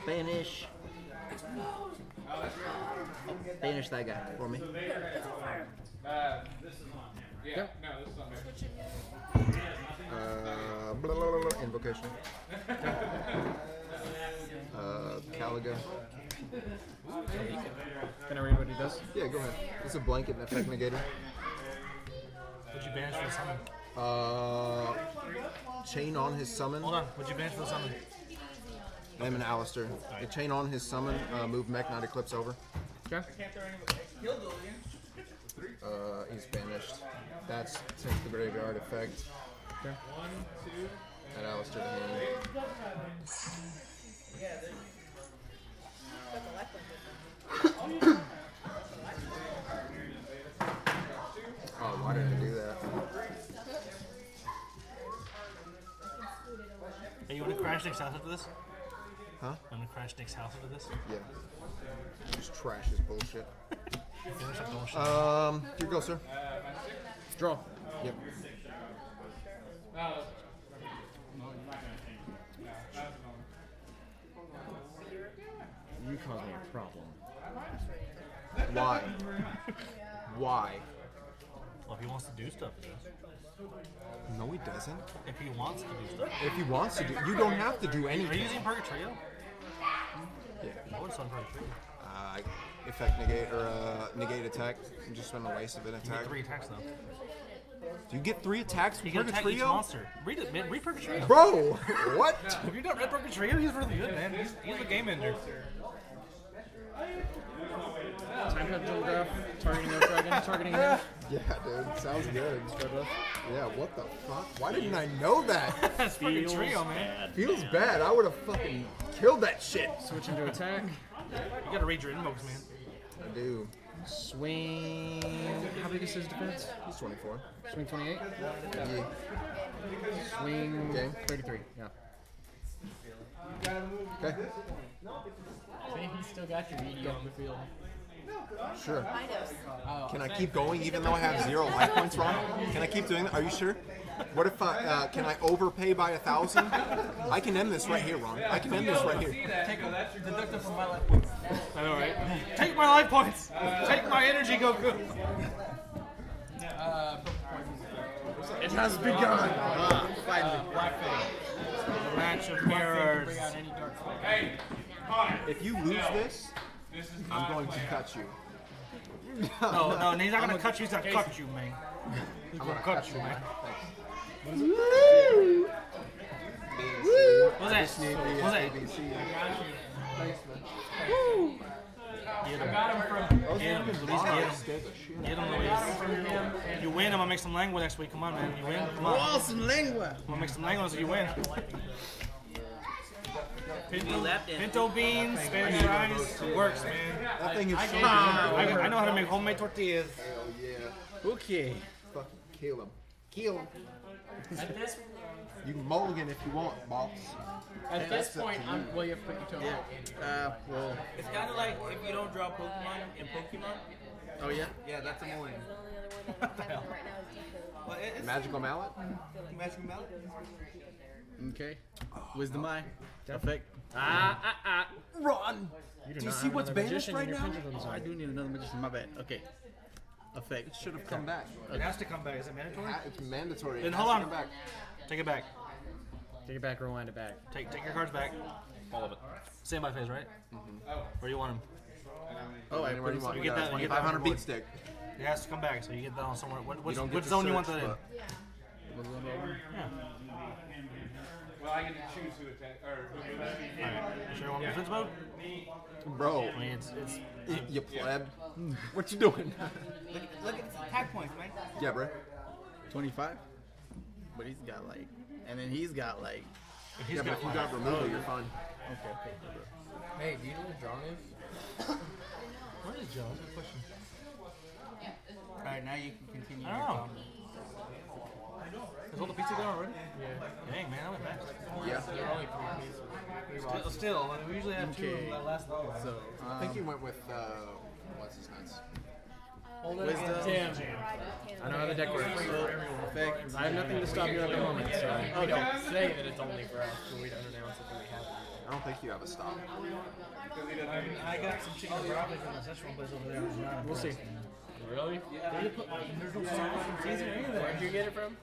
Banish. Banish that guy for me. Uh, this is on. Yeah, no, this is on me. Uh, blah, blah, blah, blah, invocation. Uh, Caliga. Can I read what he does? Yeah, go ahead. It's a blanket and effect negator. Would you banish for the summon? Uh, chain on his summon. Hold on. Would you banish for the summon? Him and Aleister. A chain on his summon. Uh, move Mekk-Knight Eclipse over. Okay. Uh, he's banished. That's since the graveyard effect. Okay. Add Aleister to hand. [COUGHS] Oh, why did I do that? Hey, you want to crash Nick's house after this? Huh? I'm gonna crash Nick's house after this? Yeah. Just trash his bullshit. Finish up the whole shit. Um, here you go, sir. Draw. Yep. You caused me a problem. Why? Why? Well, if he wants to do stuff, he does. No, he doesn't. If he wants to do stuff. If he wants to do, you don't have to do anything. Are you using Purgatrio? Yeah. I would on Purgatrio. Uh, effect negate or uh, negate attack. and just spend a waste of an You attack. get three attacks though. Do you get three attacks You from attack each monster. Read it, man. Read Purgatrio. Bro, [LAUGHS] what? Have you not read Purgatrio? He's really good, man. He's, he's a game ender. Time cut dual graph. Targeting no dragon. Targeting him. [LAUGHS] Yeah, dude. Sounds good. Yeah, what the fuck? Why didn't I know that? [LAUGHS] That's Purgatrio, man. Feels bad. I would have fucking killed that shit. Switch into attack. You gotta read your invokes, man. I do. Swing. How big is his defense? He's 24. Swing 28. Yeah. Swing Game. 33. Yeah. Okay. See, he's still got your ED on the field. Sure. Oh, Can I keep going even though I have zero life points, Ron? Can I keep doing that? Are you sure? What if I, uh, can I overpay by a thousand? I can end this right here, Ron. I can end this right here. Take a, deduct it from my life points. I know, right? Take my life points. Take my energy, Goku. Uh, It has begun. Ah, finally. Match of mirrors. out any dark flame. Hey, hi. If you lose this, This is I'm not going to cut you. No, no, [LAUGHS] he's not gonna cut you. He's gonna cut you, man. He's I'm gonna gonna cut you, man. Woo! What's that? What's that? Get him. Got him from. Get him, Luis, get him. Get him, Luis. You win, I'm gonna make some lengua next week. Come on, man. You win. Come on. Oh, some lengua. I'm gonna make some lengua so you win. Pinto, pinto beans, Spanish rice, it works, man. That thing is so good. I, I know how to make homemade tortillas. Hell yeah. Okay. Fucking kill him. Kill him. At this, You can mulligan if you want, boss. at this point, I'm. Well, you have to put your toe Yeah. Uh, well. It's kind of like if you don't draw Pokemon in Pokemon. Oh yeah. Yeah, that's annoying. What the hell? [LAUGHS] But it, it's Magical mallet? Magic Mallet. Okay. Wisdom eye. Effect. Ah ah ah. Run! You Do you see what's another banished right now? Oh. I do need another magician. My bad. Okay. Effect. It should have come back. It has to come back. Is it mandatory? It's mandatory. Then It hold on. back. Take it back. Take it back, rewind it back. Take take your cards back. All of it. Same by phase, right? Where do you want them? Oh, I Anywhere put you want. You get got that- a you get that 500 on beat stick. It has to come back, so you get that on somewhere. What, You which don't get which to zone you want search, that in? but- Yeah. Well, I get to choose who attack or who goes Alright. Sure, want defense mode? Bro, I mean, it's it's. y- you pleb. [LAUGHS] What you doing? Look, look at the attack points, man. yeah, bro. 25. But he's got like, and then he's got like. He's Yeah, but if you got removal, you're fine. Okay. okay. Hey, do you know what drawn is? [COUGHS] What is Joe? Good question. All right, now you can continue. I your don't know. Comment. Is all the pizza gone already? Yeah. Dang, man, I went fast. Yeah. They're only three pieces. Still, still like, we usually have two Okay. that last long. So. I think Um, you went with, uh, what's his nuts? Hold it Wisdom. again. I know how the deck works. effect. I have nothing to stop you at the moment, so. We don't say that it's only for us, but we don't announce it that we have it. I don't think you have a stop. I, mean, I got some chicken and broccoli from the Szechuan place over there. We'll see. Really? They put, there's no sauce and seasoning or anything. Where'd you get it from?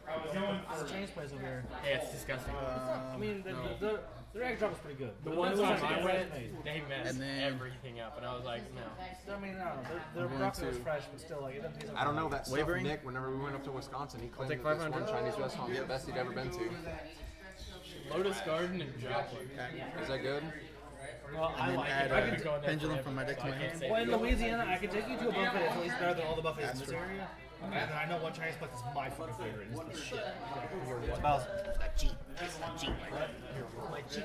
It's a Chinese place over there. Yeah, it's disgusting. I mean, the, the, the, their egg drop is pretty good. The But one it's time I went, they messed And then- everything up, and I was like, no. I mean, no, their, their broccoli was fresh, but still, like, it doesn't taste like I don't know that stuff, Wavering? Nick. Whenever we went up to Wisconsin, he claimed take that this one Chinese restaurant was the best he'd ever been to. Lotus Garden and Joplin. Is that good? Well, I then like add it. I a could, go in there pendulum from my deck to I my can't hand. well, in. Louisiana, I could take you to a buffet that's at least better than all the buffets in this area. And then I know one Chinese place is my fucking favorite. It's the shit. It's about Cheat. It's a cheat. my cheat.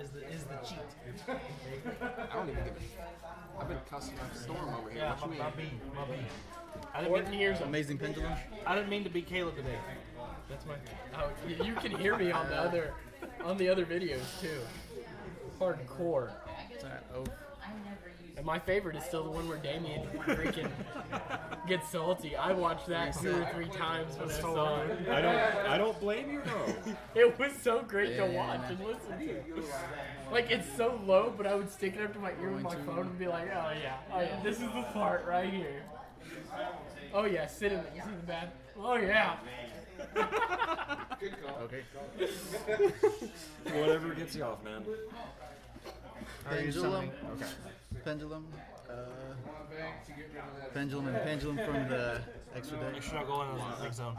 Is the is the cheat? [LAUGHS] I don't even give a shit. I've been cussing up the storm over here. Yeah, what you my, mean? my B, my B. I didn't, Fourteen mean, years. Amazing pendulum. I didn't mean to be Caleb today. That's my. Oh, you you can hear me on the [LAUGHS] other, on the other videos too. Hardcore. Alright, oh. Am my favorite is still the one where Damien freaking [LAUGHS] gets salty. I watched that two or three times when I saw it. I don't. I don't blame you. though. [LAUGHS] It was so great to Yeah. watch and listen to. Like it's so low, but I would stick it up to my ear with my phone and be like, "Oh yeah, oh yeah, this is the part right here." Oh yeah, sit in it. You see the bad? Oh yeah. [LAUGHS] Okay. Whatever gets you off, man. Pendulum. Pendulum. Uh, pendulum and pendulum from the extra Make deck. sure I go in the next zone.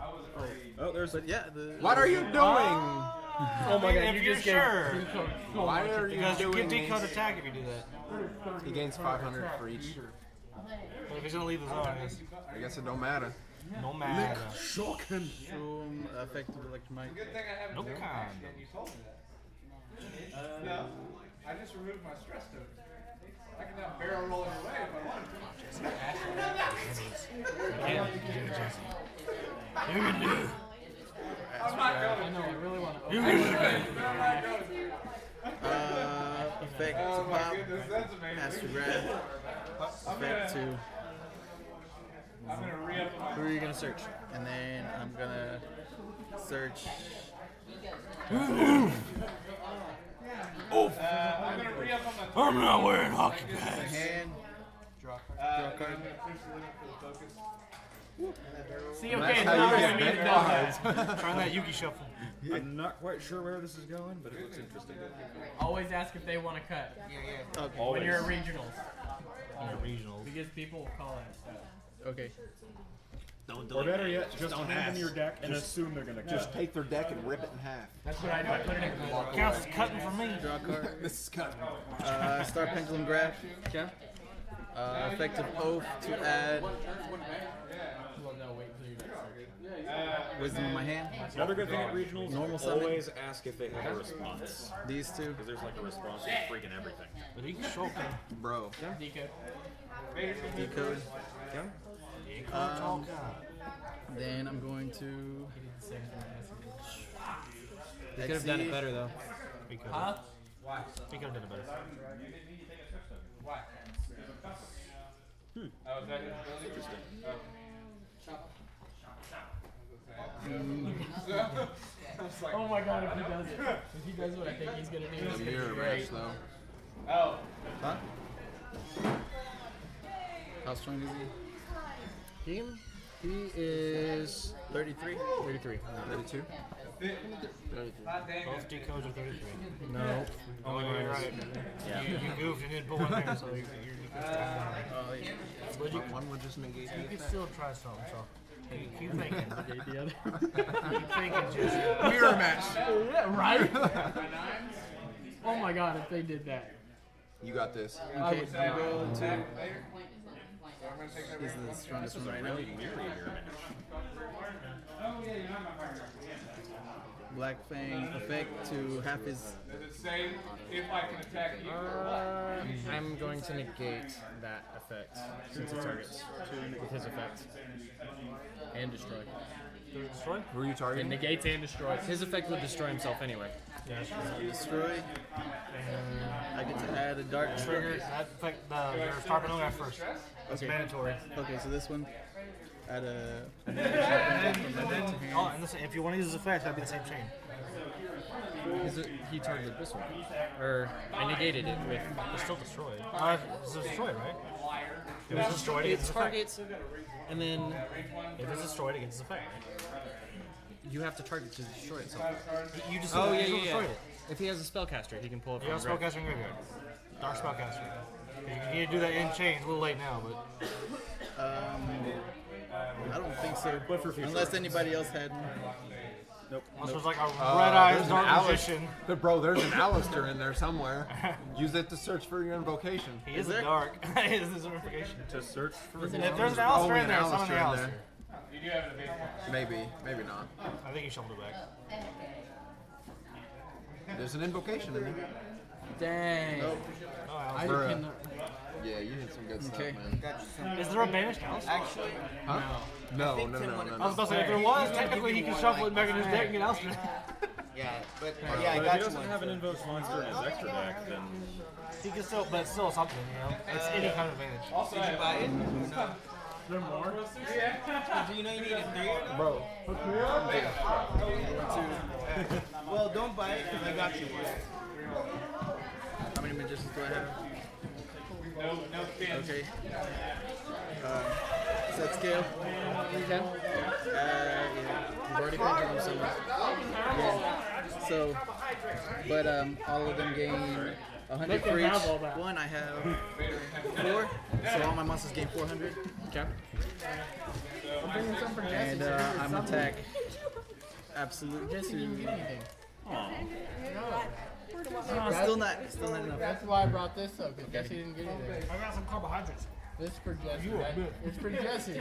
Oh, there's. But yeah, the What are you doing? Oh my god, if you you're just sure. gave Why are you Because you get decode attack if you do that. He gains 500 for each. But if he's gonna leave the zone, I guess. I guess it don't matter. No matter. Shocking. Shroom effective electromagnet. Good thing I haven't Nope. Done that and you told me that. no, I just removed my stress token. I can now barrel roll it away if I want to. You can do. I'm not going I know, I really want to. You can do. Uh, effect to Oh my pop. goodness, that's amazing. Astrograph. Effect to. I'm gonna re up. Who are you gonna search? And then I'm gonna search. Uh, I'm gonna re up on my. I'm not wearing hockey pads. Hand. Uh, Draw card. I'm gonna officially look for the focus. See, okay, That's now how you I get need bent that. cards. Trying that Yugi shuffle. I'm not quite sure where this is going, but it looks interesting. Always ask if they want to cut Yeah, Okay. when you're at regionals Regionals. because people will call that stuff. Okay. Or better yet, just hand them your deck and assume they're gonna Just take their deck and rip it in half. That's what I do. I put it in the walk. Counts as cutting for me. Draw card. [LAUGHS] This is cut. Uh, star pendulum graph. Okay. Uh, effective oath to add Well, no, wait till you're next. wisdom in my hand. Another good thing at regionals, Normal summon. always ask if they have a response. These two. Because there's like a response to freaking everything. But he can show Bro. Decode. Decode. Um, Then I'm going to. They could have done it better though. He could Huh? have. He could have done it better. Why? Oh, is that his ability? Interesting. I like, Oh my god, if he does it. If he does what I think he's gonna do, it's The gonna be match great. though. oh, Huh? How strong is he? He, he is 33. 33. 32. hot dang Both it. decodes are 33. No. Only way you're right. Yeah. You, you goofed and didn't put one there, so you're, you're, you're Oh, yeah. But you, One would just negate you the can effect. still try something, so keep, keep thinking. [LAUGHS] [LAUGHS] keep thinking, Jesse. Mirror match. Yeah, right? [LAUGHS] oh my god, if they did that. You got this. I Okay, would I'll go to. So I'm gonna take that the strongest one right now. Black Fang effect to half his. Does it say if I can attack you uh, I'm going to negate that effect since it targets with his effect and destroy. Does it destroy? Who are you It targeting? negates and destroys. His effect would destroy himself anyway. Yeah, that's true. Destroy. I get to add a dark Trigger, trigger. that the, your star first. That's Okay. mandatory. Okay, so this one. Add a. And then, and then oh, and listen, if you want to use his effect, that'd be the same chain. His, he targeted this one. Or I negated it with. It's still destroyed. Uh, it's destroyed, right? It was destroyed It against his effect. targets, and then If it's destroyed against his effect. You have to target to destroy itself. You just Oh you yeah, just yeah, yeah. it. If he has a spellcaster, he can pull it You from have the spellcaster in graveyard. Dark spellcaster. You need to do that in chains. A little late now, but Um, I don't think so. But for future Unless anybody else had one. unless there's like a Uh, red eyes there's dark Alice- magician. But bro, there's an Aleister in there somewhere. [LAUGHS] Use it to search for your invocation. He is, there? a dark. [LAUGHS] he is his certification. To search for if there's an There's Aleister in there, summon the Aleister Aleister. You do have an advantage. Maybe, maybe not. I think you shuffled it back. There's an invocation in there. Dang. Nope. Oh, I Aleister. Cannot. Yeah, you did some good Okay. stuff, man. Is there a banished Aleister? Actually, Huh? No, no, no, no, I was no. about to say, if there was, technically he could shuffle it back in his deck and get Aleister. [LAUGHS] Yeah, but Uh, yeah, I but if he doesn't one. have an Invoked monster in his extra deck, then He can still, but it's still something, you know. It's any kind of advantage. Did you buy it? There more. Do you know you need a three? Bro. well, don't buy it because I got you one. How many magicians do I have? No, no fins. Okay. Uh, set scale. Okay. Uh, yeah. You've already pendulum summoned. Yeah. So, but um, all of them gain 100 for each. have all that. One, I have four. So all my monsters gain 400. Okay. I'm bringing some for Jesse. And so uh, you're I'm something. attack absolute Jesse didn't get anything. Aw. No, still not, still not enough. That's why I brought this up, because Jesse didn't get anything. I got some carbohydrates. This is for Jesse. right? It's for Jesse. [LAUGHS]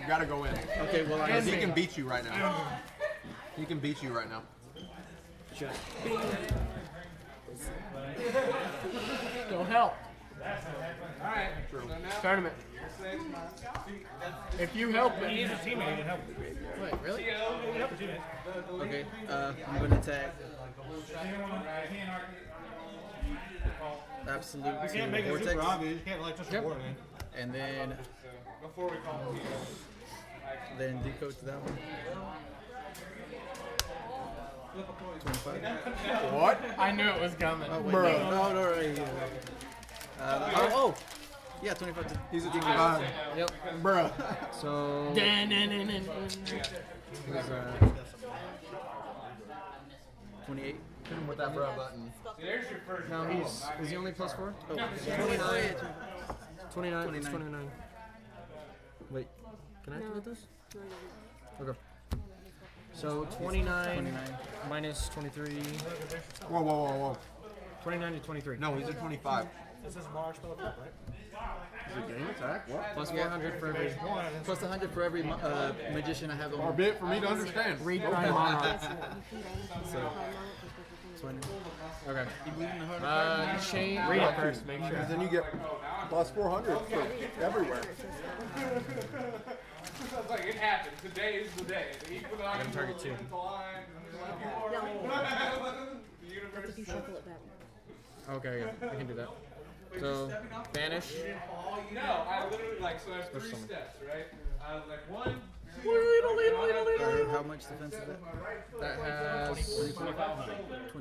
You gotta go in. Okay, well, I he can beat you right now. He can beat you right now. Don't help. Alright, so now. Tournament. If you help it. He's a teammate, he can help. Wait, really? Yep. Okay, uh, I'm gonna attack absolute You can't make it super obvious. You can't like just reward it. and then Before we call then decode to that one. 25. What? I knew it was coming. Oh, wait, no, no, no, right here. Uh, oh, oh, yeah, 25 to. He's a demon god. Yep. Bruh. So. Was, uh, 28. Hit him with that bruh button. There's your first Now he's. Is he only plus four? Oh, 29. 29. 29. 29. Wait. Can I activate this? Okay. So 29, 29. minus 23. Whoa, whoa, whoa, whoa. 29 to 23. No, he's at 25. This is March spell right? Is it game attack? What? Plus 400 for every. Plus 100 for every uh, magician I have Far on. be it for me to understand. Read Prime Monarch. [LAUGHS] So, 20. Okay. You believe in the heart of Uh, chain. Read it first, make sure. Because then you get plus 400 for everywhere. [LAUGHS] So it's like, it happened. Today is the day. The equinox I'm target two. is aligned. The universe If you shuffle it back. Okay, yeah, I can do that. So, banish. No, I literally like so I have three Special steps, right? I was like one. Uh, how much defense is that? That has.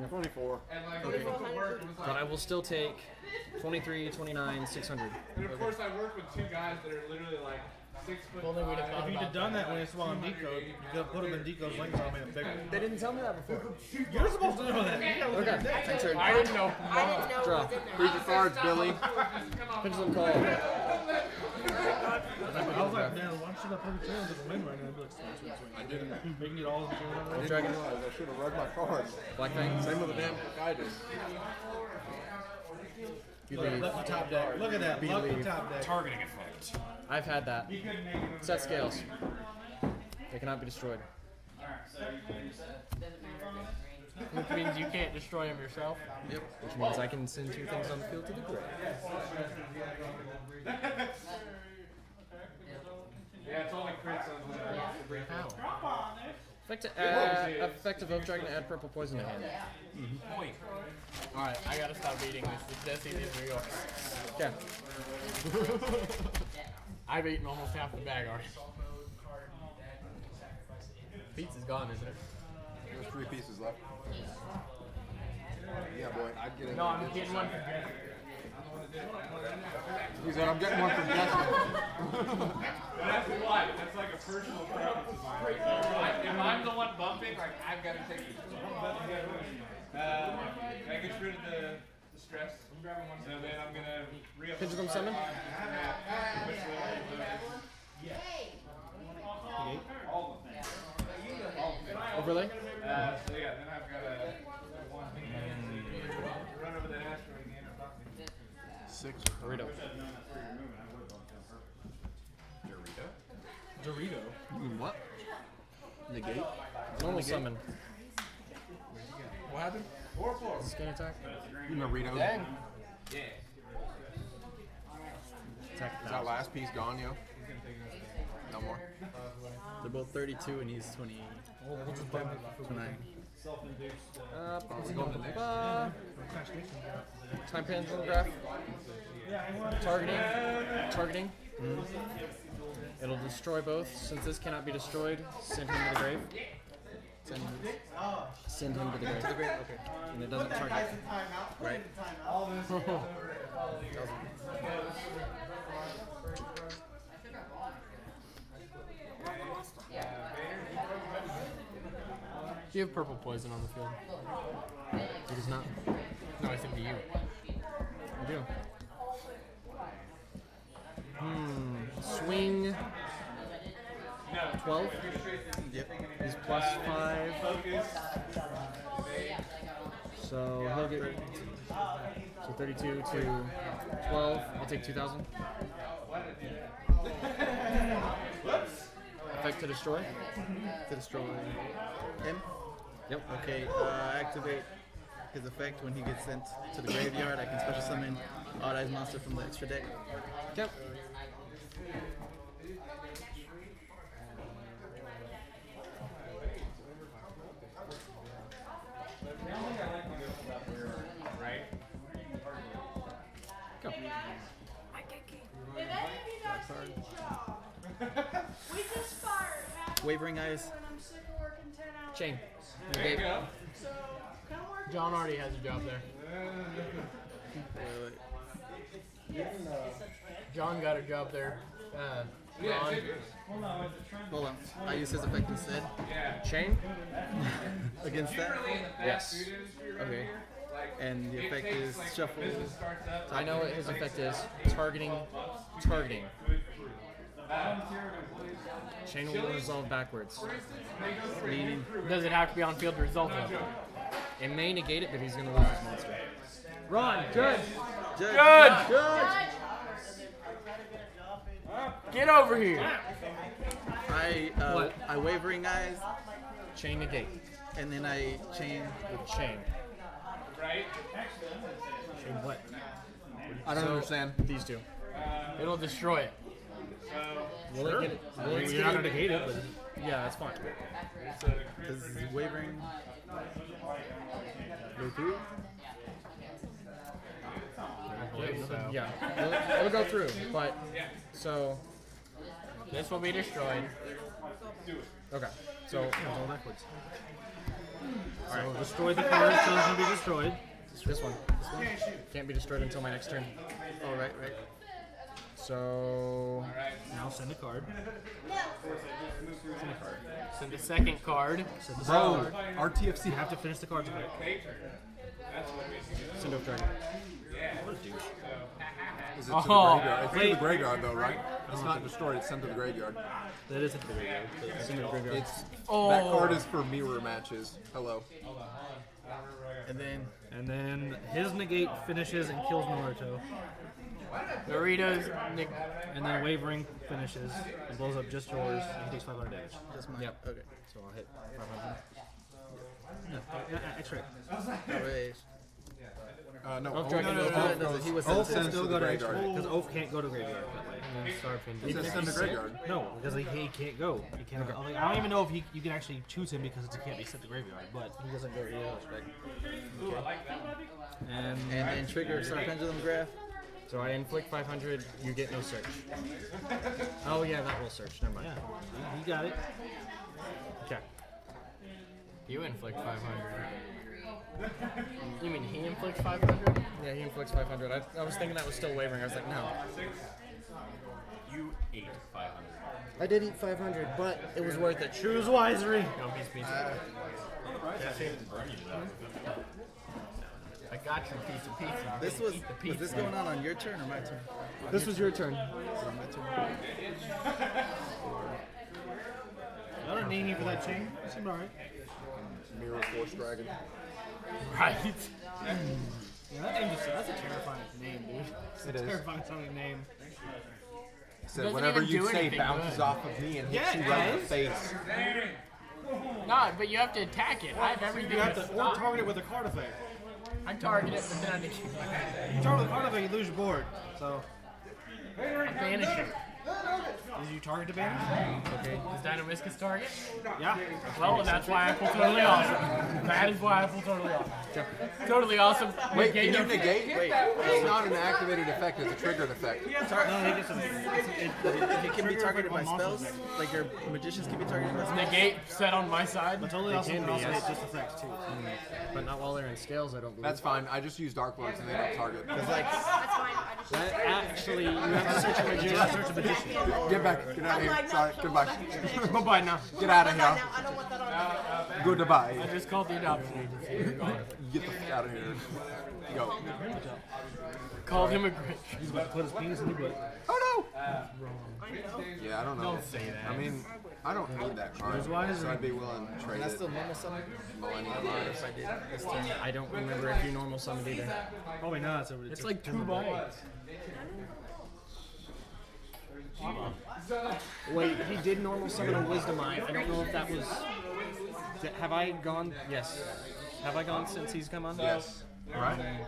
24. And like okay. the work was But I will still take 23, 29, 600. and of course I work with two guys that are literally like six foot. We'd have thought If you'd have about done that when you swung decode, you could have put him in decode's link and made him bigger. They didn't tell me that before. You're supposed to know that. You gotta look Okay. at. Turn, turn. I didn't know. I didn't know Draw. it was in there. Read your cards, Billy. Pendulum call. [LAUGHS] I was like, man, why should I put the channel to the win right now? I'd be like, swing, swing, swing. I didn't. Making it all the channel. I didn't realize I should have read my cards. Black Fang. Same with the damn guy did. Look, left top deck. Look at that. Left top deck. targeting effect. I've had that. Set scales. They cannot be destroyed. Which means you can't destroy them yourself. Yep. Which means I can send two things on the field to the grave. [LAUGHS] Yeah, it's only crits on the. How? Effective, uh, effective Oak Dragon add purple poison to hand. Alright, I gotta stop eating this. Jesse needs to go. Okay. [LAUGHS] I've eaten almost half the bag already. Pizza's gone, isn't it? There's three pieces left. Yeah, boy, I'd get it. No, I'm getting one for Jesse. He said, I'm getting one from Jesse. [LAUGHS] That's why. That's like a personal preference of mine. If, I, if I'm the one bumping, like I've got to take it. Uh, that gets rid of the, the stress. So then I'm gonna re up. Pendulum summon? Which will, all of them. Overlay? Uh, so yeah, then I've got a one run over the asteroid again. or something. Six. Burrito. Dorito. You mean what? Negate? Normal summon. What happened? Four four. Skin attack. You Naruto. Dang. Yeah. Attack Is that last piece gone, yo? No more. They're both 32 and he's 20, 29. Uh, ba- ba- ba- Time pendulum graph. Targeting. Targeting. It'll destroy both. Since this cannot be destroyed, send him to the grave. Send him, send him to the grave. To the grave, okay. And it doesn't target. Right. [LAUGHS] Do you have purple poison on the field? It is not. No, I think to you. I do. Hmm. Swing. 12. Yep. He's plus 5. So he'll get. So 32 to 12. I'll take 2,000. [LAUGHS] Effect to destroy. To destroy him? Yep. Okay, uh, activate his effect when he gets sent to the graveyard. I can special summon Odd Eyes Monster from the extra deck. Yep. Go. We just fired. half Wavering Eyes. and I'm sick of working 10 hours. Chain. There you go. So, come work. John already has a job there. John got a job there. Uh, Ron. Hold on. I use his effect instead. Chain? [LAUGHS] Against that? Yes. Okay. And the effect is shuffle. I know what his effect is. Targeting. Targeting. Chain will resolve backwards. Meaning. Does it have to be on field to result though? It may negate it, but he's going to lose his monster. Ron, good. Judge. Good. Get over here. I uh, What? I wavering eyes, Chain negate. and then I chain. With chain. Right? Chain what? I don't So, understand. These two. It'll destroy it. Will it get it? Will it You're not gonna negate it, but Yeah, that's fine. Does wavering go through? Yeah, it'll, it'll go through, but so This will be destroyed. okay. So all backwards. So destroy the card chosen to be destroyed. this one, this one can't be destroyed until my next turn. Oh right, right. So Now send a [LAUGHS] card. Send the second card. Send the Bro, second card. RTFC have to finish the cards. send off dragon. What a douche. Is it Oh, to the oh, graveyard? It's wait. to the graveyard though, right? It's not destroyed. It's sent to the graveyard. That is into the graveyard. Send to the graveyard. It's Oh. that card is for mirror matches. Hello. And then And then his negate finishes and kills Naruto. Doritos. Nick. And then wavering finishes and blows up just yours and takes 500 damage. just mine. Yep. Okay. So I'll hit 500. Yeah, uh, X-ray. Alright. Uh, no. Oath Oath- Dragon No, goes no, out. no, he was Oath sent to sends Still to go the to graveyard. because Oath can't go to graveyard that way. It says send to graveyard. No, because he, he can't go. He can't. I, mean, I don't even know if he, you can actually choose him because it can't be sent to graveyard, but he doesn't go to either. And And then trigger Star Pendulum Graph. So I inflict 500. You get no search. Oh yeah, that will search. Never mind. yeah, you got it. Okay. You inflict 500. You mean he inflicts 500? Yeah, he inflicts 500. I, I was thinking that was still wavering. I was like, no. You ate 500. I did eat 500, but it was worth it. Choose wisely. No, he's pizza. I got your piece of pizza. This was Eat the was this going on on your turn or my turn? This was your turn. This is my turn. I don't need you for that chain. Seemed alright. Mirror Force Dragon. Right. Yeah, that name just, that's a terrifying name, dude. It's It a is. terrifying sounding name. Said Doesn't whenever even you say bounces good. off of me and hits Yeah, you right in the face. No, but you have to attack it. I have everything. You have to to or target it with a card effect. I target it, but then I need You target with a card you lose your board. So I banish it. Is you target to banish? Ah, okay. Is Dynamiscus target? Yeah. Well, that's why I pull totally awesome. That is why I pull totally awesome. Totally awesome. Wait, can you negate? Wait, it's not an activated effect, it's a triggered effect. No, he gets a, it, can be targeted by spells. Like your magicians can be targeted by spells. Negate set on my side. But totally They awesome can can be, also yes. hit just effects too. Mm-hmm. But not while they're in scales, I don't believe. That's fine. I just use Dark Lords and they don't target. Like That's fine. I just That actually, you have to search a magician. Search. Get back. Get out of here. Sorry. Goodbye. Bye bye now. Get out of here. I don't want that on. Uh, uh, Goodbye. I just called the adoption agency. Get the fuck out of here. Go. Called him a Grinch. He's about to put his penis in your butt. Oh no. Yeah, I don't know. Don't say that. I mean, I don't need that card, so I'd be willing to trade that's it. still normal summon. Millennium I did this turn. I don't remember if you normal summoned either. Probably not. So It's like two bites. Wait, he did normal summon a wisdom eye. I don't know if that was. Th- Have I gone? Yes. Have I gone since he's come on? Yes. Right.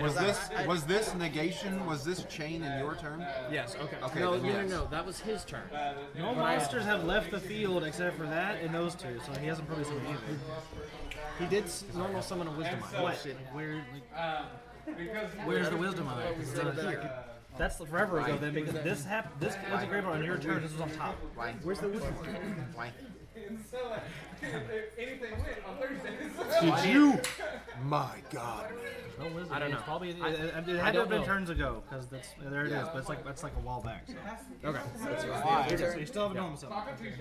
Was this was this negation? Was this chain in your turn? Yes. Okay. Okay, No, then no, yes. no, no. That was his turn. No monsters have left the field except for that and those two, so he hasn't probably seen either. He did normal summon a wisdom eye. What? Where? Like, where's the wisdom eye? It's not here. That's forever ago then, because this happened. This was a graveyard on your turn. This was on top. Why? Where's the wisdom eye? Why? Anything went on Thursdays. Did you? My God. No wisdom. I don't It's know. Probably it, I- it, it had to have been know. turns ago because that's there it is. Yeah. But it's like that's like a while back. So, Okay. so you still have a normal summon. So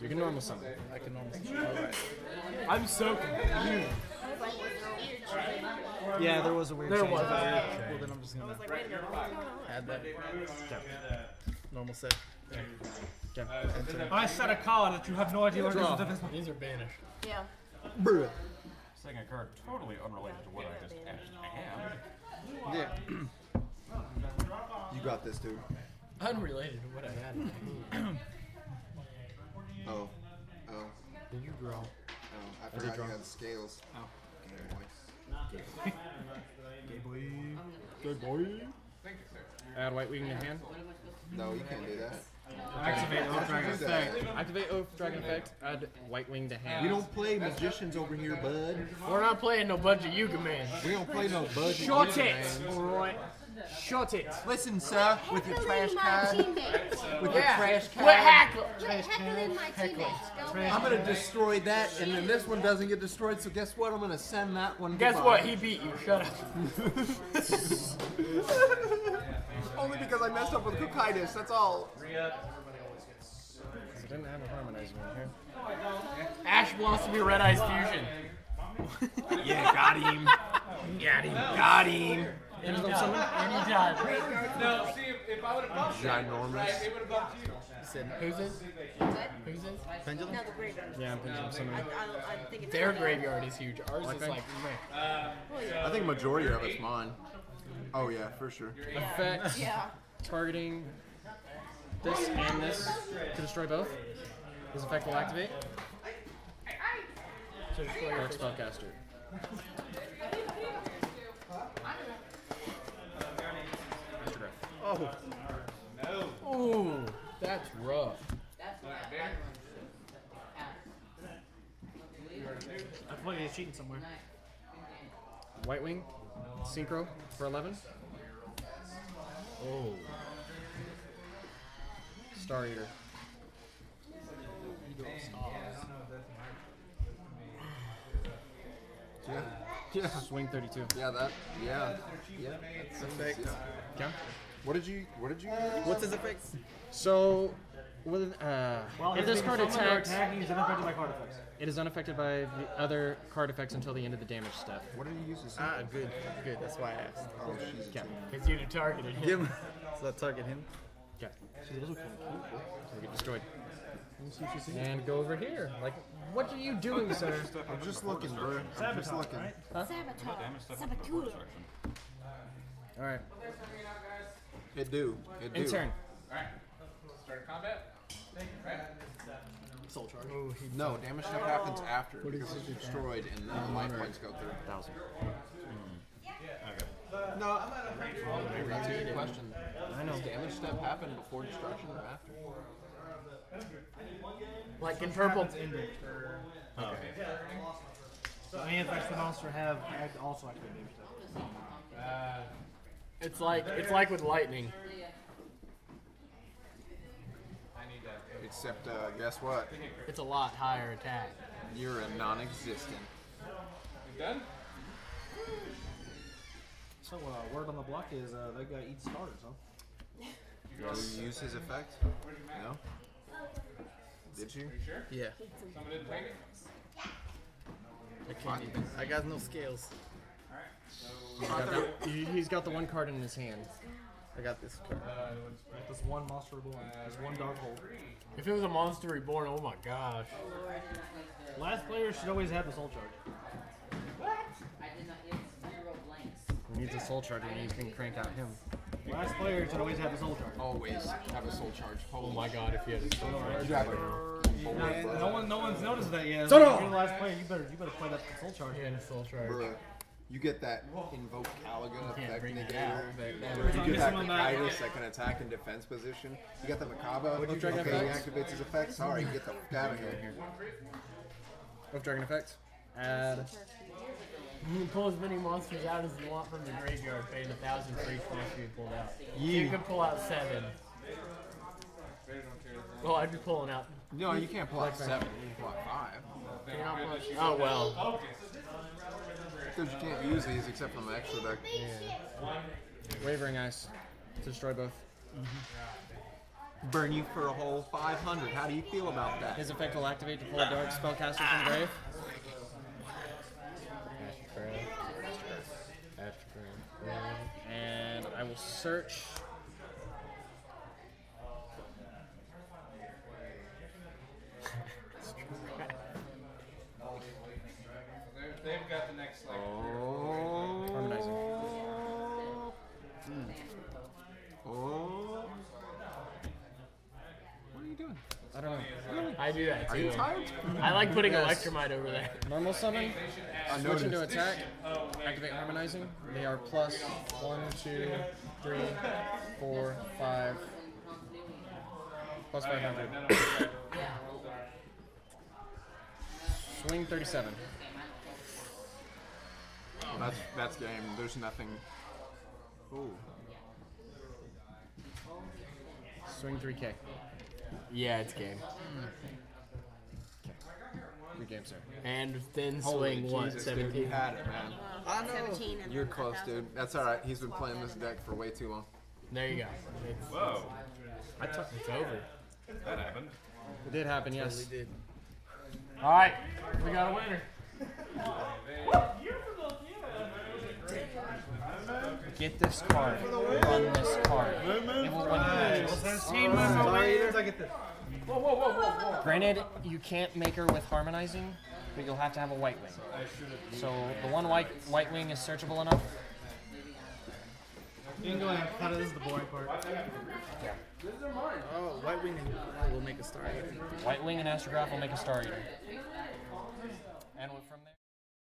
you can normal summon. I can normal summon. Alright. I'm so confused. Yeah, there was a weird. There change. was. Well, then I'm just gonna add that. Normal set. Okay. Uh, I set a card that you have no idea what it is. Draw. with These are banished. Yeah. Second card totally unrelated to what I just asked. Yeah. [CLEARS THROAT] You got this, dude. Unrelated to what I had. [CLEARS THROAT] Oh. Oh. Did you draw? Oh. I forgot you had the scales. Oh. Good boy. Add white wing to hand. No, you can't do that. Activate Oath Dragon effect. Activate Oath Dragon effect. Add white wing to hand. We don't play magicians over here, bud. We're not playing no budget Yuga man. We don't play no budget. Short Yuga it! Alright. Short it! Listen, sir, with your trash card, with your trash Quit card, hackling! Quit heckling my I'm gonna destroy that, and then this one doesn't get destroyed. So guess what? I'm gonna send that one. Guess what? He beat you. Shut up. [LAUGHS] Only because I messed up with Cookidus. That's all. I didn't have a harmonizer in here. Ash belongs to be Red Eyes Fusion. [LAUGHS] Yeah, got him. Got him. Got him. Anytime. No, see, if, if I would have bumped you, Ginormous. right, it would have bumped you. Said Who's this? Who's this? pendulum. No, the graveyard. Yeah, I'm pendulum I. I, I think it's Their graveyard is huge. Ours is Okay. like meh. Um, I think majority of it's mine. Oh yeah, for sure. Effect. Yeah. Targeting this and this to destroy both. This effect will activate. Dark Spellcaster. [LAUGHS] Aftergriff. Oh. Ooh, that's rough. I feel like he's cheating somewhere. White Wing. Synchro for 11. Oh. Star Eater. Yeah. Yeah. Swing 32. Yeah, that. Yeah. Yeah. That's Effect. Yeah. What did you? What did you? What's his effects? So, with, uh, Well, if this card summoned attacks, attacking is unaffected by card effects. it is unaffected by the other card effects until the end of the damage step. What did you use to Ah, good. Good. That's why I asked. Oh, she's a Yeah. two. Because you'd have targeted him. Give him. [LAUGHS] So I target him. Okay. So they get destroyed. And go over here. Like, what are you doing, sir? I'm just looking, bro. I'm just looking. Saboteur. Saboteur. All right. It do. It do. In turn. Alright. Start combat. Right? Soul charge. No, damage stuff happens after because it's destroyed and then the life points go through. Thousand. No, I'm not a pretty good thing. that's a good question. I know. Does damage step happen before destruction or after? Like in purple. Okay. So any effects the monster have act- also activate damage step. Uh, it's like it's like with lightning. Except, uh, guess what? It's a lot higher attack. You're a non-existent. You done? So uh, word on the block is uh, that guy eats stars, huh? Did you use his effect? No. Did you? sure? Yeah. Someone didn't take it? I can't even. I got no scales. Alright. He's got, that, he- he's got the one card in his hand. I got this card. uh, This one monster reborn. This one dark hole. If it was a monster reborn, oh my gosh. Last player should always have the soul charge. What? I did not hit zero He needs a soul charge and he can crank out him. Last player should always have the soul charge. Always have a soul charge. Oh my god, if he had a soul charge. You have a No one, no one's noticed that yet. So If no! You're the last player. You better, you better play that soul charge. He had soul charge. Bruh. You get that invoke Caligan effect bring that negator. out, but- Or you get that Missing on that. Can attack in defense position. You got the Macabre. What'd you dragon okay, he effects? activates his effect. Sorry, get the fuck out of here. Of Dragon Effects. Add. You can pull as many monsters out as you want from the graveyard, paying a thousand for each monster you pulled out. So you can pull out seven. Well, I'd be pulling out. No, you can't pull out seven. You can pull out five. Can you not pull out- Oh well. Because you can't use these except from the extra deck. Wavering Ice. To destroy both. Mm-hmm. Burn you for a whole 500. How do you feel about that? His effect will activate to pull a dark spellcaster from the grave. And I will search. they've- they've got the next like. Oh. Harmonizing. Oh. What are you doing? I don't know. I do that too. Are you tired? I like putting Yes. Electrumite over there. Normal summon. I Switch into noticed. attack. Activate harmonizing. They are plus one, two, three, four, five. Plus five hundred. Swing thirty-seven. Oh, that's that's game. There's nothing. Ooh. Swing three K. Yeah, it's game. Three game, sir. And thin Holy swing what? Jesus, dude, you Seventeen. had it, man. Uh, 17 and You're then close, 5,000. dude. That's all right. He's been playing this deck for way too long. There you go. It's, Whoa. I took. it's over. That happened. It did happen, yes. All right, we got a winner. Get this card. Run this card. It will win matches. I get this. Granted, you can't make her with harmonizing, but you'll have to have a white wing. So the one white white wing is searchable enough. You can go ahead and cut it. This is the boring part. Oh, White Wing and will make a star. White wing and astrograph will make a star eater. And from there.